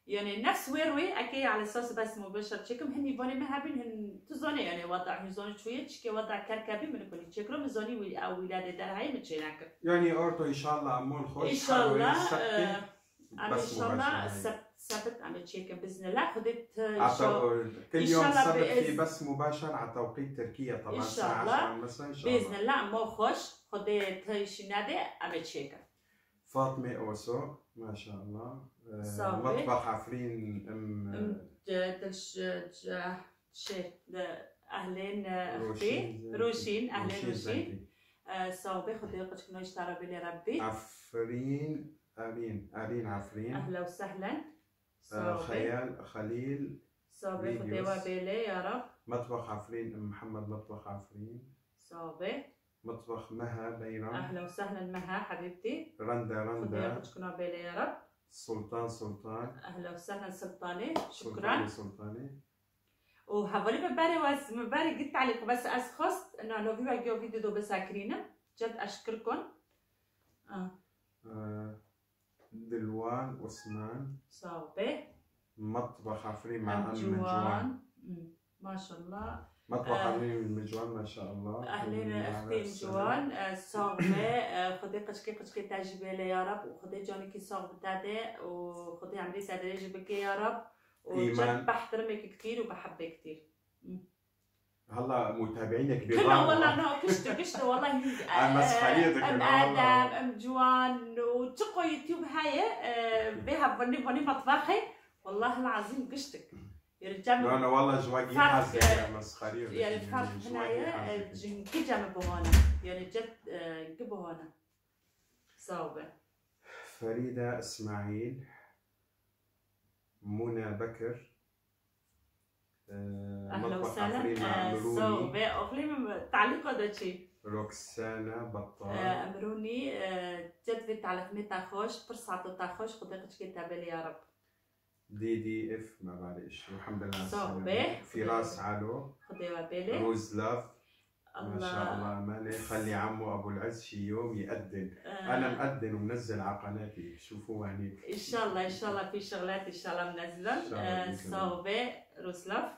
Speaker 1: يعني نفس ويروي أكي على أساس بس مباشر تشيكم هن نيفوني ما هابين هن تزوني يعني وضع هزون شوية تشكي وضع كركبي من كل تشيكرو مزوني وي- أو ولادة دار هاي متشيناكر
Speaker 2: يعني أردو إن شاء الله عمون خوش
Speaker 1: إن شاء الله آه، إن شاء الله. السبت السبت عم تشيك بإذن الله. خذت
Speaker 2: تو- كل يوم السبت في بس مباشر على توقيت تركيا طبعا
Speaker 1: إن شاء الله.
Speaker 2: 10 المساء إن شاء
Speaker 1: بإذن
Speaker 2: الله.
Speaker 1: مو خوش. خذت هاي شنادي عم تشيك
Speaker 2: فاطمة أوسو ما شاء الله. مطبخ عفرين أم
Speaker 1: دش شي اهلين أختي
Speaker 2: روشين
Speaker 1: اهلين
Speaker 2: روشين
Speaker 1: صوبي خذي وقتك كنا يشترى بلي ربي
Speaker 2: عفرين أرين أرين عفرين
Speaker 1: أهلا وسهلا صوبي
Speaker 2: خيال خليل
Speaker 1: صوبي
Speaker 2: فيديوز.
Speaker 1: وبيلي يا رب
Speaker 2: مطبخ عفرين أم محمد مطبخ عفرين
Speaker 1: صوبي
Speaker 2: مطبخ مها بيرم
Speaker 1: أهلا وسهلا مها حبيبتي.
Speaker 2: رندا رندا.
Speaker 1: يا رب.
Speaker 2: سلطان سلطان.
Speaker 1: أهلا وسهلا سلطاني. شكرا.
Speaker 2: سلطاني سلطاني.
Speaker 1: وهفولي مباري واس مباري قلت عليكم بس اس خست إنه لو فيوا جو فيديو دو بساكرينا جد أشكركم. آه.
Speaker 2: آه، دلوان عثمان
Speaker 1: صوبي
Speaker 2: مطبخ عفرين مع مجوان.
Speaker 1: جوان ما شاء الله.
Speaker 2: مطبخ
Speaker 1: آه.
Speaker 2: عفرين المجوان ما شاء الله
Speaker 1: اهلين
Speaker 2: أختي.
Speaker 1: جوان آه، صوبي آه، خدي قشكي قشكي تاجي لي يا رب وخدي جوني كي صوب تاتي وخدي عمري تادري جيبك يا رب
Speaker 2: إيمان.
Speaker 1: وجد بحترمك كثير وبحبك كثير
Speaker 2: هلا متابعينك
Speaker 1: كلهم
Speaker 2: بيغاروا.
Speaker 1: والله انه كشتي كشتي والله
Speaker 2: عن مسخريتك أم.
Speaker 1: آدم أم جوان وتقوا يوتيوب هاي آه، بها بني بني مطبخي والله العظيم قشتك يا
Speaker 2: لا أنا والله حزة يا مسخرية
Speaker 1: يعني الفرق هنايا. جنكي جنبه هنا يعني جد جنبه هنا صوبة
Speaker 2: فريدة اسماعيل منى بكر أهلا
Speaker 1: وسهلا صوبة اخلي تعليق هذا الشيء
Speaker 2: روكسانا بطال
Speaker 1: امروني جد بنت على ثمانية تاخوش برصعة تاخوش خديقك كتاب لي يا رب
Speaker 2: دي دي اف ما بعرف شو الحمد لله على
Speaker 1: صوبة.
Speaker 2: السلامة. فراس علو
Speaker 1: خدي وبالي
Speaker 2: روز لاف ما شاء
Speaker 1: الله
Speaker 2: امانه خلي عمو أبو العز شي يوم يأذن.
Speaker 1: آه،
Speaker 2: أنا مأذن ومنزل على قناتي. شوفوا هنيك
Speaker 1: إن شاء الله إن شاء الله في شغلات إن شاء الله
Speaker 2: الله
Speaker 1: آه،. صوبة روسلاف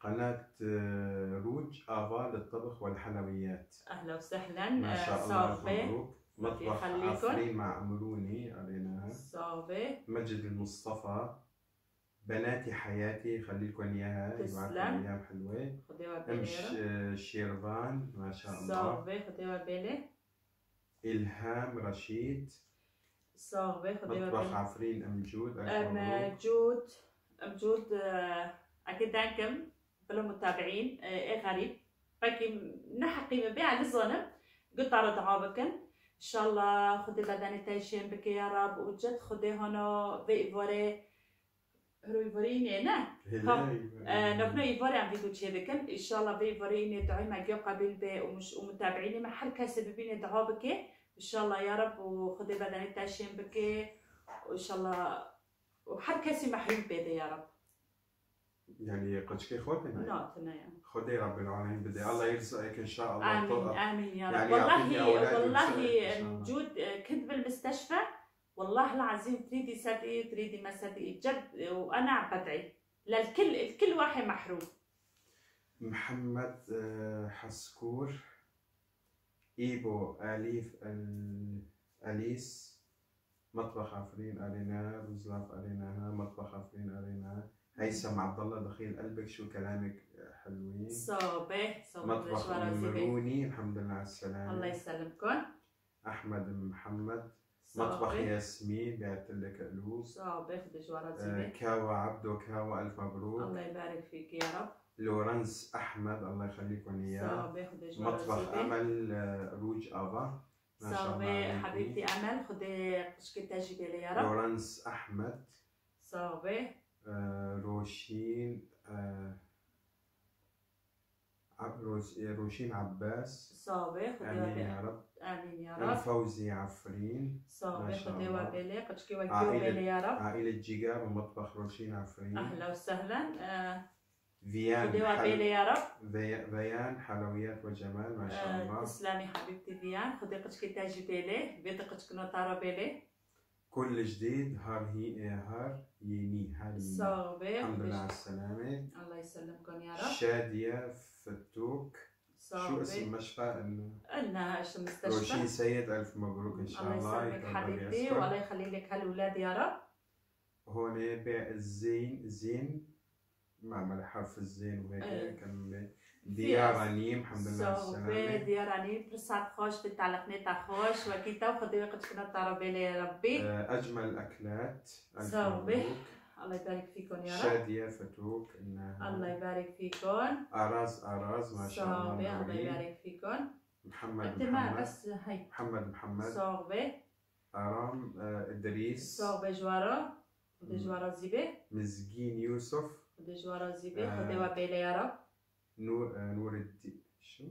Speaker 2: قناة آه، روج آفا للطبخ والحلويات.
Speaker 1: أهلا وسهلا.
Speaker 2: ما
Speaker 1: آه،
Speaker 2: شاء الله
Speaker 1: ربي
Speaker 2: مطبخ. عفرين مع أمروني علينا.
Speaker 1: صوبة
Speaker 2: مجد المصطفى. بناتي حياتي خلي لكم اياها يبعث
Speaker 1: تسلم.
Speaker 2: لكم حلوة.
Speaker 1: يا رب
Speaker 2: شيرفان ما شاء الله.
Speaker 1: صاغبة خديوها بيلي
Speaker 2: إلهام رشيد.
Speaker 1: صاغبة خديوها
Speaker 2: مطبخ
Speaker 1: بيلي
Speaker 2: عفرين أم جود الف
Speaker 1: أم
Speaker 2: مبروك
Speaker 1: جود أم جود آه، أكيد دانكم بلا متابعين. آه، إيه غريب. باكي نحقي مبيع للظلم قلت على دعابكن إن شاء الله خدي بدني تايشين بك يا رب. وجد خدي هنا في هرو إيفوريني نه. آه، نحن يفوري عم فيديو إن شاء الله دعي ما جو قبل بي ومش ومتابعيني ما حد كاسب بيني دعاء بك إن شاء الله يا رب وخدي بدني تاشين بك وإن شاء الله وحد كاسي محروم بيدي يا رب.
Speaker 2: يعني قدشكي خوتنا
Speaker 1: نعطنا يا
Speaker 2: خدي رب العالمين بدي. الله يرزقك إن شاء الله. آمين.
Speaker 1: آمين يا رب.
Speaker 2: يعني
Speaker 1: والله والله
Speaker 2: إن الله.
Speaker 1: موجود كنت بالمستشفى. والله العظيم تريدي صدقي تريدي ما صدقي جد وأنا عم بدعي. للكل الكل واحد محروم.
Speaker 2: محمد آه، حسكور إيبو آليف ال- أليس مطبخ عفرين أرينا رزلاف اريناها مطبخ عفرين أرينا. هيثم عبد الله دخيل قلبك شو كلامك؟ حلوين.
Speaker 1: صوبة صوبة
Speaker 2: مطبخ
Speaker 1: شوارع
Speaker 2: ام
Speaker 1: زبي.
Speaker 2: روني الحمد لله على
Speaker 1: الله
Speaker 2: السلامة
Speaker 1: يسلمكم.
Speaker 2: أحمد محمد مطبخ ياسمين بعت لك قلوب
Speaker 1: صافي خدي جوارة
Speaker 2: آه، كاوا عبدو كاوا ألف مبروك.
Speaker 1: الله يبارك فيك يا رب.
Speaker 2: لورنس أحمد الله يخليكم
Speaker 1: إياه.
Speaker 2: مطبخ أمل آه، روج افا
Speaker 1: صافي. حبيبتي أمل خدي قشكي تجيبي لي يا رب.
Speaker 2: لورنس أحمد.
Speaker 1: صافي
Speaker 2: آه، روشين آه، روشين عباس.
Speaker 1: صافي أمين
Speaker 2: يا رب.
Speaker 1: أمين يا رب.
Speaker 2: فوزي عفرين.
Speaker 1: وبيلي قشكي وكيو
Speaker 2: عائلة-
Speaker 1: بيلي يا رب.
Speaker 2: عائلة جيجا بمطبخ روشين عفرين.
Speaker 1: أهلا وسهلا. آه،
Speaker 2: فيان
Speaker 1: يا رب.
Speaker 2: في- فيان حلويات وجمال ما شاء
Speaker 1: آه،
Speaker 2: الله.
Speaker 1: تسلمي حبيبتي ديان خدي قشكي تجيبي لي بيت قشكي نوتارو بيلي
Speaker 2: كل جديد هار هي هار يني هار يني
Speaker 1: صافي
Speaker 2: الحمد لله على السلامة.
Speaker 1: الله يسلمكم يا رب.
Speaker 2: شادية فتوك. شو اسم المشفى
Speaker 1: قلنا إيش المستشفى
Speaker 2: روشين سيد ألف مبروك إن شاء
Speaker 1: الله
Speaker 2: الله.
Speaker 1: يسلمك حبيبتي. والله يخلي لك هالولاد يا رب.
Speaker 2: هون بيع الزين زين معمل حرف الزين وهيك
Speaker 1: إيه.
Speaker 2: كان ديار رنيم الحمد لله السلامة.
Speaker 1: دياراني برسات خوش في تعلقني خوش وكيتا وخدي وقت كنا تعربي يا ربي.
Speaker 2: آه، أجمل أكلات ألف
Speaker 1: صافي.
Speaker 2: مبروك.
Speaker 1: الله يبارك فيكم يا رب.
Speaker 2: شادية فتوك إنها
Speaker 1: الله يبارك فيكم.
Speaker 2: أراز أراز ما شاء الله
Speaker 1: صافي الله. يبارك فيكم.
Speaker 2: محمد محمد.
Speaker 1: بس هي
Speaker 2: محمد محمد.
Speaker 1: صافي
Speaker 2: أرام آه، إدريس.
Speaker 1: خدي
Speaker 2: مم.
Speaker 1: جوارا زيبي.
Speaker 2: مزجين يوسف.
Speaker 1: خدي جوارا زيبي
Speaker 2: آه.
Speaker 1: خدي وبيلي يا رب.
Speaker 2: نور نور الدين شنو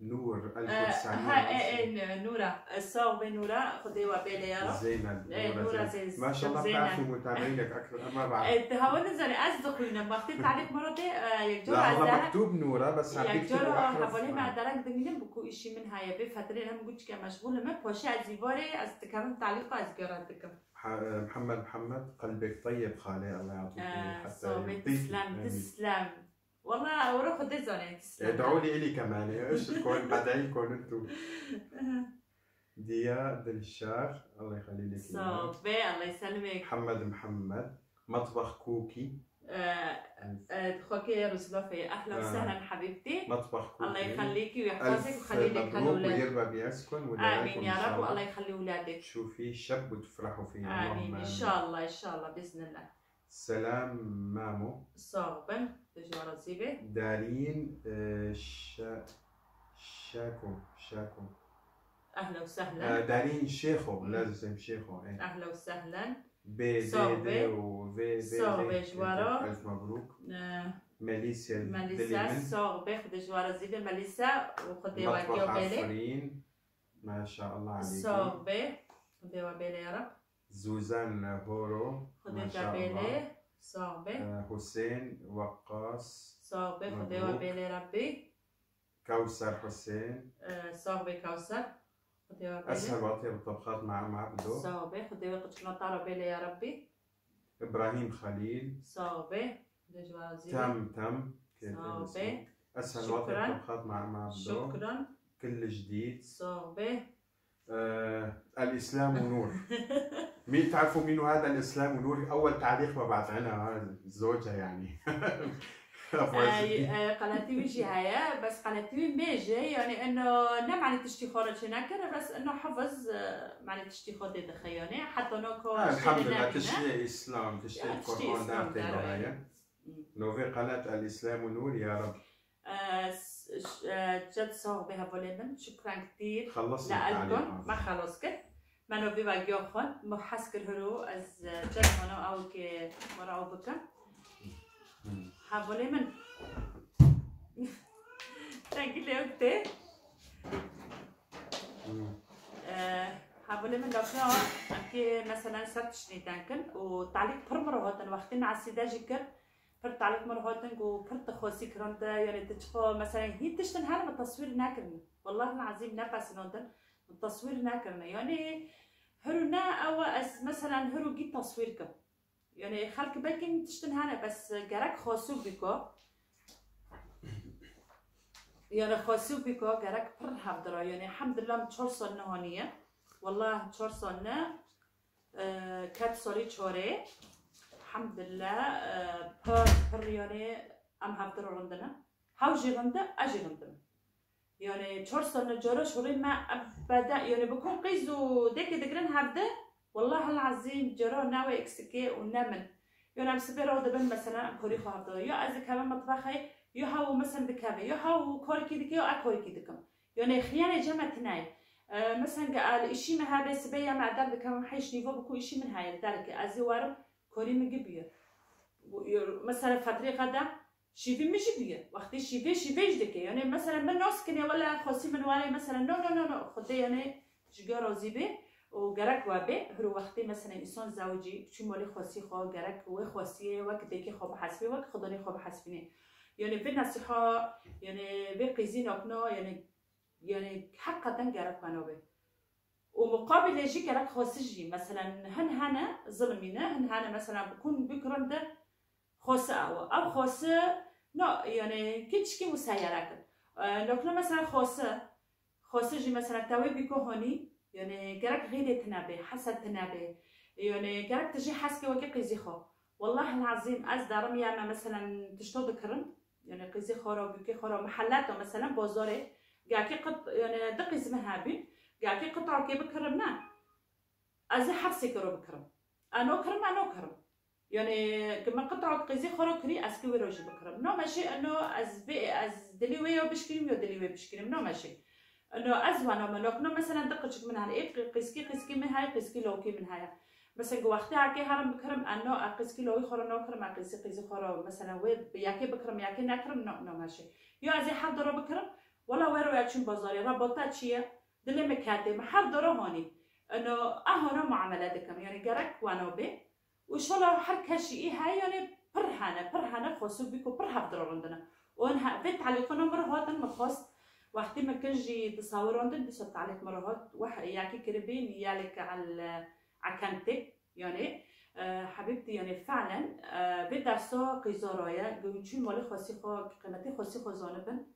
Speaker 2: نور 1900
Speaker 1: نورا الصوبه نورا خديوا بالي يا رب
Speaker 2: زينب
Speaker 1: نورا
Speaker 2: زينب ما شاء الله بتعرفي متابعينك اكثر ما بعرف
Speaker 1: هو نزل اصدق لنا ما كتبت عليك
Speaker 2: مره
Speaker 1: يكجر
Speaker 2: على مكتوب نورا بس عم بكتب
Speaker 1: حوالي مع درك دمين بكو شيء من هاي بفتره انا ما كنتش مشغوله ما بوشي ازيباري استكرمت تعليق
Speaker 2: ازكرتكم محمد محمد قلبك طيب خالي الله يعطيك حتى يعطيك.
Speaker 1: تسلم
Speaker 2: آمين.
Speaker 1: تسلم. والله وروح دزوني تسلم.
Speaker 2: ادعوا لي إلي كمان. إيش تكون؟ بدعي لكم أنتم. ديا دلشار الله يخلي لك.
Speaker 1: صوبي الله يسلمك.
Speaker 2: محمد محمد مطبخ كوكي.
Speaker 1: آه، آه، خوكي رسلوفي أهلا
Speaker 2: آه.
Speaker 1: وسهلا حبيبتي.
Speaker 2: مطبخ كوكي.
Speaker 1: الله يخليكي ويحفظك ويخلي لك
Speaker 2: مبروك
Speaker 1: هالولاد
Speaker 2: ويربى بيسكن آمين
Speaker 1: يا رب
Speaker 2: الله.
Speaker 1: والله يخلي اولادك
Speaker 2: تشوفي شاب وتفرحوا فيه. آمين.
Speaker 1: إن شاء الله إن شاء الله بإذن الله.
Speaker 2: سلام مامو.
Speaker 1: صاغبا تجوار زيبه
Speaker 2: دارين آه، شا... شاكو شاكو أهلا
Speaker 1: وسهلا.
Speaker 2: دارين شيخو لازم شيخو إيه.
Speaker 1: أهلا وسهلا.
Speaker 2: بي دي
Speaker 1: صوبي.
Speaker 2: و في
Speaker 1: صوبي
Speaker 2: في.
Speaker 1: جوارا.
Speaker 2: ألف مبروك
Speaker 1: ماليسا
Speaker 2: دليمن
Speaker 1: صاغبا خدي جوار زيبه ماليسا وخدي بالي
Speaker 2: عفرين ما شاء الله عليكم
Speaker 1: صاغبا خدي وبالي يا رب
Speaker 2: زوزان هورو
Speaker 1: خدي صاغبا
Speaker 2: آه، حسين وقاص
Speaker 1: صاغبا خدي. وبالي ربي
Speaker 2: كوثر حسين
Speaker 1: صاغبا كوثر أسهل
Speaker 2: واطيب الطبخات مع عم عبدو
Speaker 1: صاغبا خدي وقت كنا طارو بالي يا ربي.
Speaker 2: إبراهيم خليل.
Speaker 1: زيبه
Speaker 2: تم تم. اسمه؟
Speaker 1: أسهل.
Speaker 2: واطيب الطبخات مع عم عبدو
Speaker 1: شكرا.
Speaker 2: كل جديد.
Speaker 1: صاغبا
Speaker 2: آه الإسلام نور مين تعرفوا مين هذا الإسلام نور أول تعليق ما بعت عنها الزوجه يعني.
Speaker 1: قالت ويجي هيا بس قالت لي ميجي يعني إنه لا معني تشتي خارج هناك بس إنه حفظ معني تشتي خود دخياني حتى نوكو
Speaker 2: الحمد لله تشتي إسلام تشتي القرآن دارتي هيا نوفي قالت الإسلام نور يا رب.
Speaker 1: جد صار بها فوليمن شكرا كثير
Speaker 2: خلصنا
Speaker 1: لكم ما خلص كت. منو بيبا جوخون محسكر هرو از جد منو أو كي مرا بكم حوالي من تاكلي اوكتي حوالي من دكتور أكي مثلا سبت شني تانكن وتعليق بر مرهوتن وقتين على السيداجي كر بر تعليق مرهوتن و بر تخوسي كرندا يعني تشخو مثلا هي تشتن هذا التصوير ناكرن والله العظيم نفس نودن التصوير يعني هرونا أو مثلا هرو جي تصويرك يعني خلق بلكن تشتن هنا بس جرك خاصو بيكو يعني خاصو بيكو جرك بر هفدرا يعني الحمد لله چهار سال نهانية والله چهار سال نه كات سالي چهاره. الحمد لله بر بر يعني ام هفدرا رندنا هاو جي رنده اجي رندنا يعني چهار سال نجارة شوري ما ابدا يعني بكون قيزو ديك دقرن هفده والله العظيم جرا ناوي اكسكي ونمن. يونا بسبيرو دبن مثلا كوري خواهد دو يو از كمان مطبخي يو هاو مثلا بكابي يو هاو كوري كي دكي يو اكوري كي دكم. يعني خيانة جمع تناي. أه مثلا قال إشي ما هذا سبيا مع دار بكم حيش نيفو بكو إشي من هاي. دارك ازي وارم كوري مجبير مثلا فترة غدا شيفي مش بيه وقت شيفي شيفي جدك يعني مثلا من نص كني ولا خاصي من والي مثلا نو نو نو نو. خدي يعني جگارو زیبه و گرک و به هر وقتی مثلا انسان زوجی چون مالی خاصی خواه گرک و خاصیه و دیگه خواب حسبی و خدا خواب حسبینه یعنی به نصیحا یعنی به قیزی نکنا یعنی یعنی حقا گرک منابه و مقابل جي گرک خاصی جی مثلا هن هنا ظلمينه هن هنا مثلا بكون بكرم ده خاصة أو أو خاصة لا يعني كيتش كي مسيرة لكن مثلا خاصة خاصة جي مثلا تاوي بيكو هوني يعني قرك غيري تنابي حسد تنابي يعني قرك تجي حسكي وكي قيزي خو. والله العظيم از دارم يا مثلا تشتو ذكرن يعني قيزي خورا وبيكي خورا محلاته مثلا بازاري قاكي قط يعني دقي اسمها بي قاكي قطعو كي بكرمنا از حفصي كرو بكرم أنا كرم أنا كرم يعني كما قطعو قيزي خورا كري اسكي ويروجي بكرم نو ماشي انه از بي از دليوي وبشكريم يو دليوي بشكريم نو ماشي انه ازوانا ملوك نو مثلا دقة من هاي إيه قيسكي قيسكي من هاي قيسكي لوكي من هاي. مثلا وقتی عکی هرم بکرم انو قیسکی لوی خورا نو کرم قیسی قیسی خورا مثلا وی یکی بکرم یکی نکرم نو نو ماشي یا از هر دورا بکرم ولا ويرو ياتشون بازاري رابطة تشيا دلي مكاتب ما دورا هوني انه اهونا معاملاتكم يعني جرك وأنا بي وش الله حر كشي هاي يعني برهانة برهانة خاصو بيكو برهاب درا عندنا وانها فيت على كنا مرة هاتن مخاص وقتی ما كنجي تصور عندن بس عليك مرات واحد يعني كربين يالك على عكنتك يعني أه حبيبتي يعني فعلا أه بدرسا قيزارايا قوتشون مالي خاصي خو قيمتي خاصي خو زانبن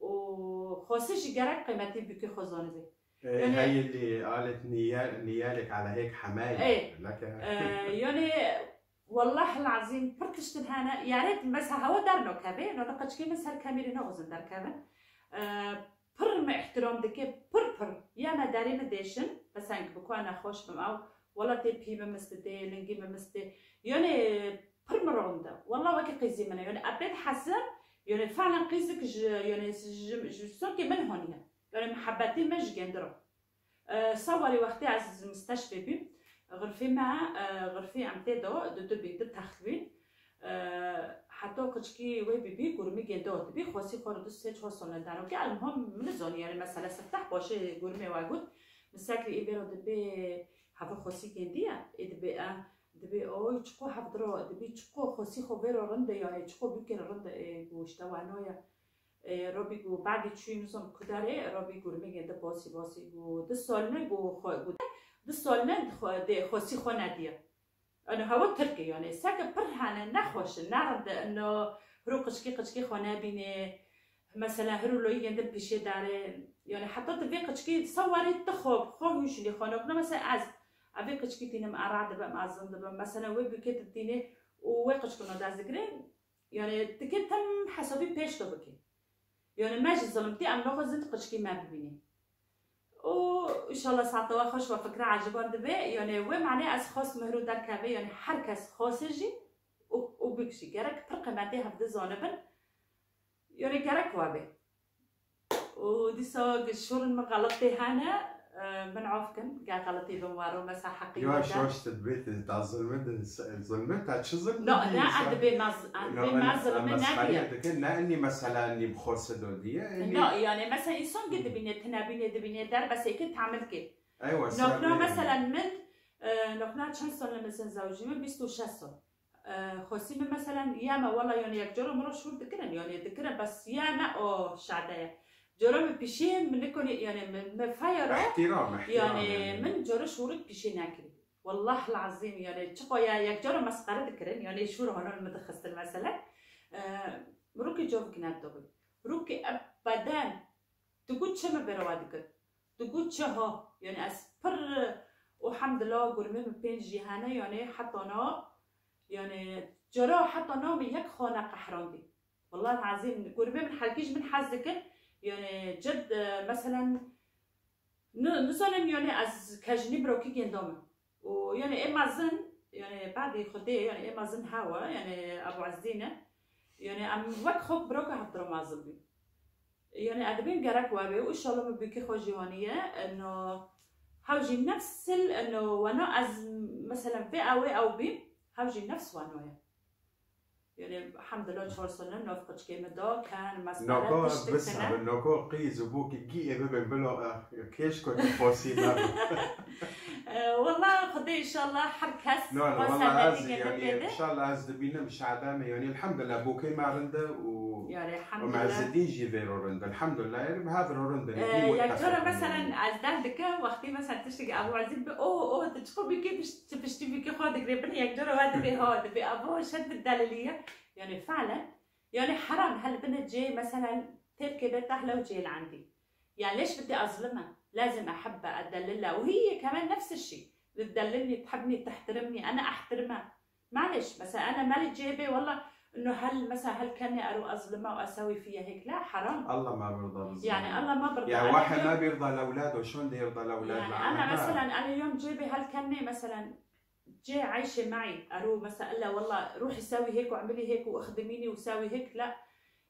Speaker 1: وخاصي جرك قيمتي بكي خو زانبن
Speaker 2: يعني هي اللي قالت نيال نيالك على هيك حماية
Speaker 1: إيه لك يعني والله العظيم بركشتن هنا يا ريت بس هوا دارنا كابي لو نقدش كي مسهر كاميري نغزن دار كابن پر ما احترام دکه پر پر. یا ما داری مدیشن مثلا که بکو أنا خوش بم آو. والله تي بي ما مستدي لنجي ما مستدي يعني پر مروندا والله وكي قيزي منه. يعني ابيت حسن يعني فعلا قيزك ج يعني سوكي من هون يعني محبتي مش قندرة أه صوري وقتي عز المستشفى بي غرفي مع أه غرفي عم تدو دو دو بي دو أه حتی کچکی وی بی بی گرمی گندات بی خواسی خورد دو سه چهار سال دارم که المهم من زانی یعنی مثلا سفتح باشه گرمی و گود. مثلا ای بیرو دبی هوا خواسی گندیه ای دبی دبی اوی چکو هفدرا دبی چکو خواسی خو بیرو رنده یا چکو بیکن رنده گوشته و انویا رابی گو بعدی چوی مثلا کداره رابی گرمی گنده باسی باسی گو. دو سال نه گو خو دو سال نه خواسی خو ندیه. انه هوا تركي يعني ساكا برهانة نخوش نعرض انه رو قشكي قشكي خونا بيني مثلا هرو لو يندم بيشي داره. يعني حطيت في قشكي صوري تخوب خو يوش اللي خونوك مثلا از ابي قشكي تينم اراد بقى معزم دبا مثلا وي بكيت تيني وي قشكو نو دازكرين يعني تكن تم حسابي بيش بكي يعني ماجي ظلمتي ام لغة زنت قشكي ما ببيني وان شاء الله ساعتها خوش وفكرة عجبان دبي يعني وي معناه از خاص مهرو در كافي يعني هر كس خاصجي وبكشي جرك فرق مادي هفد زانبن يعني جرك وابي وديسا قشور المغلطي هنا من عوفكن قاعد غلطي بموارو مسا حقي
Speaker 2: يا شوش تدبيت تاع ظلمت ظلمت هاد شو ظلمت
Speaker 1: لا لا عاد بي ماز عاد بي ماز من نادية
Speaker 2: كنا اني مثلا اني بخوص دودية
Speaker 1: لا يعني مثلا انسان قد بني تنا بني دبني دار بس هيك تعمل كيف
Speaker 2: أيوه
Speaker 1: نحن مثلا من نحن چند سال مثلا زوجي من 26 سال خوسي من مثلا ياما والله يعني يك جرو مرة شهور ذكرن يعني ذكرن بس ياما أو شعدايا جرو من بيشين من نكون يعني من مفايرة
Speaker 2: احترام احترام.
Speaker 1: يعني من جرو شهور بيشين ناكري والله العظيم يعني تشقوا يا يك جرو مسقرة ذكرن يعني شهور هون المدخست المسألة مروكي جوف كنات دوبي مروكي أبدا تقول شما بروادك تقول شها يعني أسبر والحمد لله قرمي من بين جهانا يعني حتى أنا يعني جرا حتى نومي يك خانة قحراندي والله العظيم قربي من حلكيش من حزك يعني جد مثلا نظلم يعني از كجني بروكي كندوم ويعني اما زن يعني بعد خدي يعني اما زن هوا يعني ابو عزينه يعني ام وقت خوب بروكا هضروا مع زبي يعني ادبين قرك وابي وان شاء الله بيكي خوجيوانيه انه حوجي نفس انه وأنا از مثلا في أو أو بي هاوجي نفس وانويا يعني الحمد لله شهر سنة نوفقش كيما دو كان مسألة
Speaker 2: نوكو بس نوكو قيز وبوكي جي ابن بلو كيش كنت فوسي
Speaker 1: والله خدي إن شاء الله حركس
Speaker 2: لا لا والله عايز يعني إن شاء الله عايز دبينا مش عدامة. يعني الحمد لله بوكي ما رندا و
Speaker 1: يعني الحمد
Speaker 2: ومع
Speaker 1: لله.
Speaker 2: زدين جي فيرو الحمد لله. يعني بهذا رندا
Speaker 1: يا ترى مثلا ازدان دكا وقتي مثلا تشتكي أبو عزيز بي أوه أوه تشكو بيكي بشتي بيكي خود قريبا يا ترى هذا بي هذا بي أبو شد بالدلالية يعني فعلا يعني حرام. هل بنت جاي مثلا تبكي بيت اهلها وجاي لعندي. يعني ليش بدي أظلمها؟ لازم احبها ادللها وهي كمان نفس الشيء. بتدللني تحبني تحترمني أنا أحترمها. معلش مثلا أنا مالي جيبي والله إنه هل مثلا هل كاني أروح اظلمها وأسوي فيها هيك؟ لا حرام.
Speaker 2: الله ما بيرضى بالظلم.
Speaker 1: يعني الله ما برضى
Speaker 2: يعني واحد ما بيرضى لأولاده شلون بده يرضى لأولاده؟
Speaker 1: يعني أنا مثلا أنا اليوم جيبي هل كاني مثلا جاي عايشة معي أروح مثلا لا والله روحي سوي هيك واعملي هيك واخدميني وساوي هيك. لا.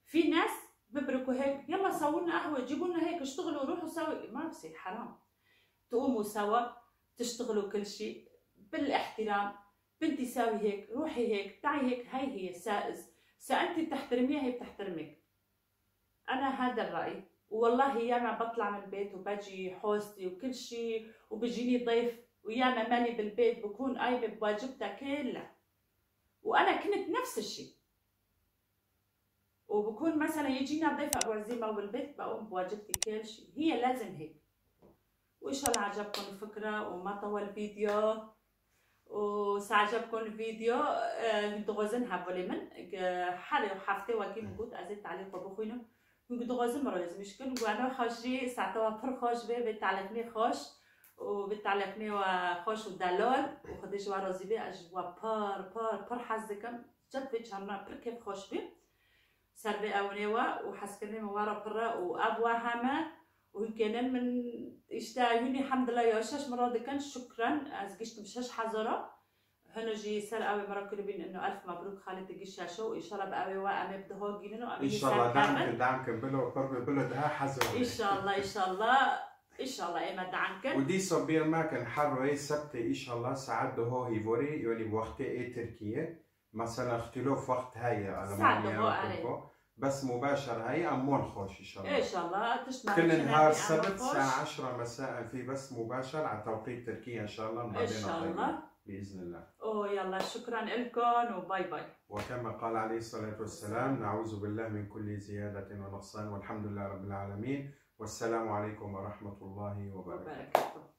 Speaker 1: في ناس ببركوا هيك. يلا سووا لنا قهوة جيبوا لنا هيك اشتغلوا روحوا سوي. ما بصير حرام. تقوموا سوا تشتغلوا كل شيء. بالاحترام بنتي ساوي هيك روحي هيك تعي هيك هاي هي سائز. سأنتي تحترميها هي بتحترمك. أنا هذا الرأي. والله ياما بطلع من البيت وبجي حوستي وكل شيء وبيجيني ضيف وياما مالي بالبيت بكون قايمة بواجبتها كلها. وأنا كنت نفس الشيء. وبكون مثلا يجينا ضيف أبو عزيمة بالبيت بقوم بواجبتي كل شيء. هي لازم هيك. وإن شاء الله عجبكم الفكرة؟ وما طول الفيديو وسعجبكم الفيديو ندغوزن هافولي من حالي وحافتي وكي نقول أزيد تعليق بخوينو نقول غوزن مرة لازم يشكل. وأنا خوشي ساعتها فر خوش بي بتعلقني خوش. وبتعلقني وخوش ودلال وخديش ورازي بي أجوا بار بار بار حزكم جد في جهرنا بر كيف خوش بي. سر بي أونيوا وحسكني موارا برا وأبوا هما وكان من اشتايوني الحمد لله يا شاش مرة كان شكرا. أز قشت بشاش حزرة. هنا جي سر قوي مرة كل بين إنه ألف مبروك خالد قشاشة وان شاء الله بقوي وامي بدهو جينو
Speaker 2: إن شاء الله دعمك دعمك بلو قرب بلو ده حزر
Speaker 1: إن شاء الله إن شاء الله إن شاء الله ايما دعمك.
Speaker 2: ودي صبير ما كان حر اي سبت إن شاء الله ساعات هو هيفوري يعني بوقت اي تركيا مثلا اختلاف وقت هاي
Speaker 1: عليه.
Speaker 2: المانيا بس مباشر هاي أمون خوش إن شاء الله.
Speaker 1: إن شاء الله. تشتغل
Speaker 2: كل نهار السبت الساعة 10 مساء في بث مباشر على توقيت تركيا إن شاء الله.
Speaker 1: إن
Speaker 2: بعدين
Speaker 1: شاء. الله.
Speaker 2: بإذن الله.
Speaker 1: أوه يلا. شكرا لكم وباي باي.
Speaker 2: وكما قال عليه الصلاة والسلام نعوذ بالله من كل زيادة ونقصان والحمد لله رب العالمين. والسلام عليكم ورحمة الله وبركاته.
Speaker 1: وبركاته.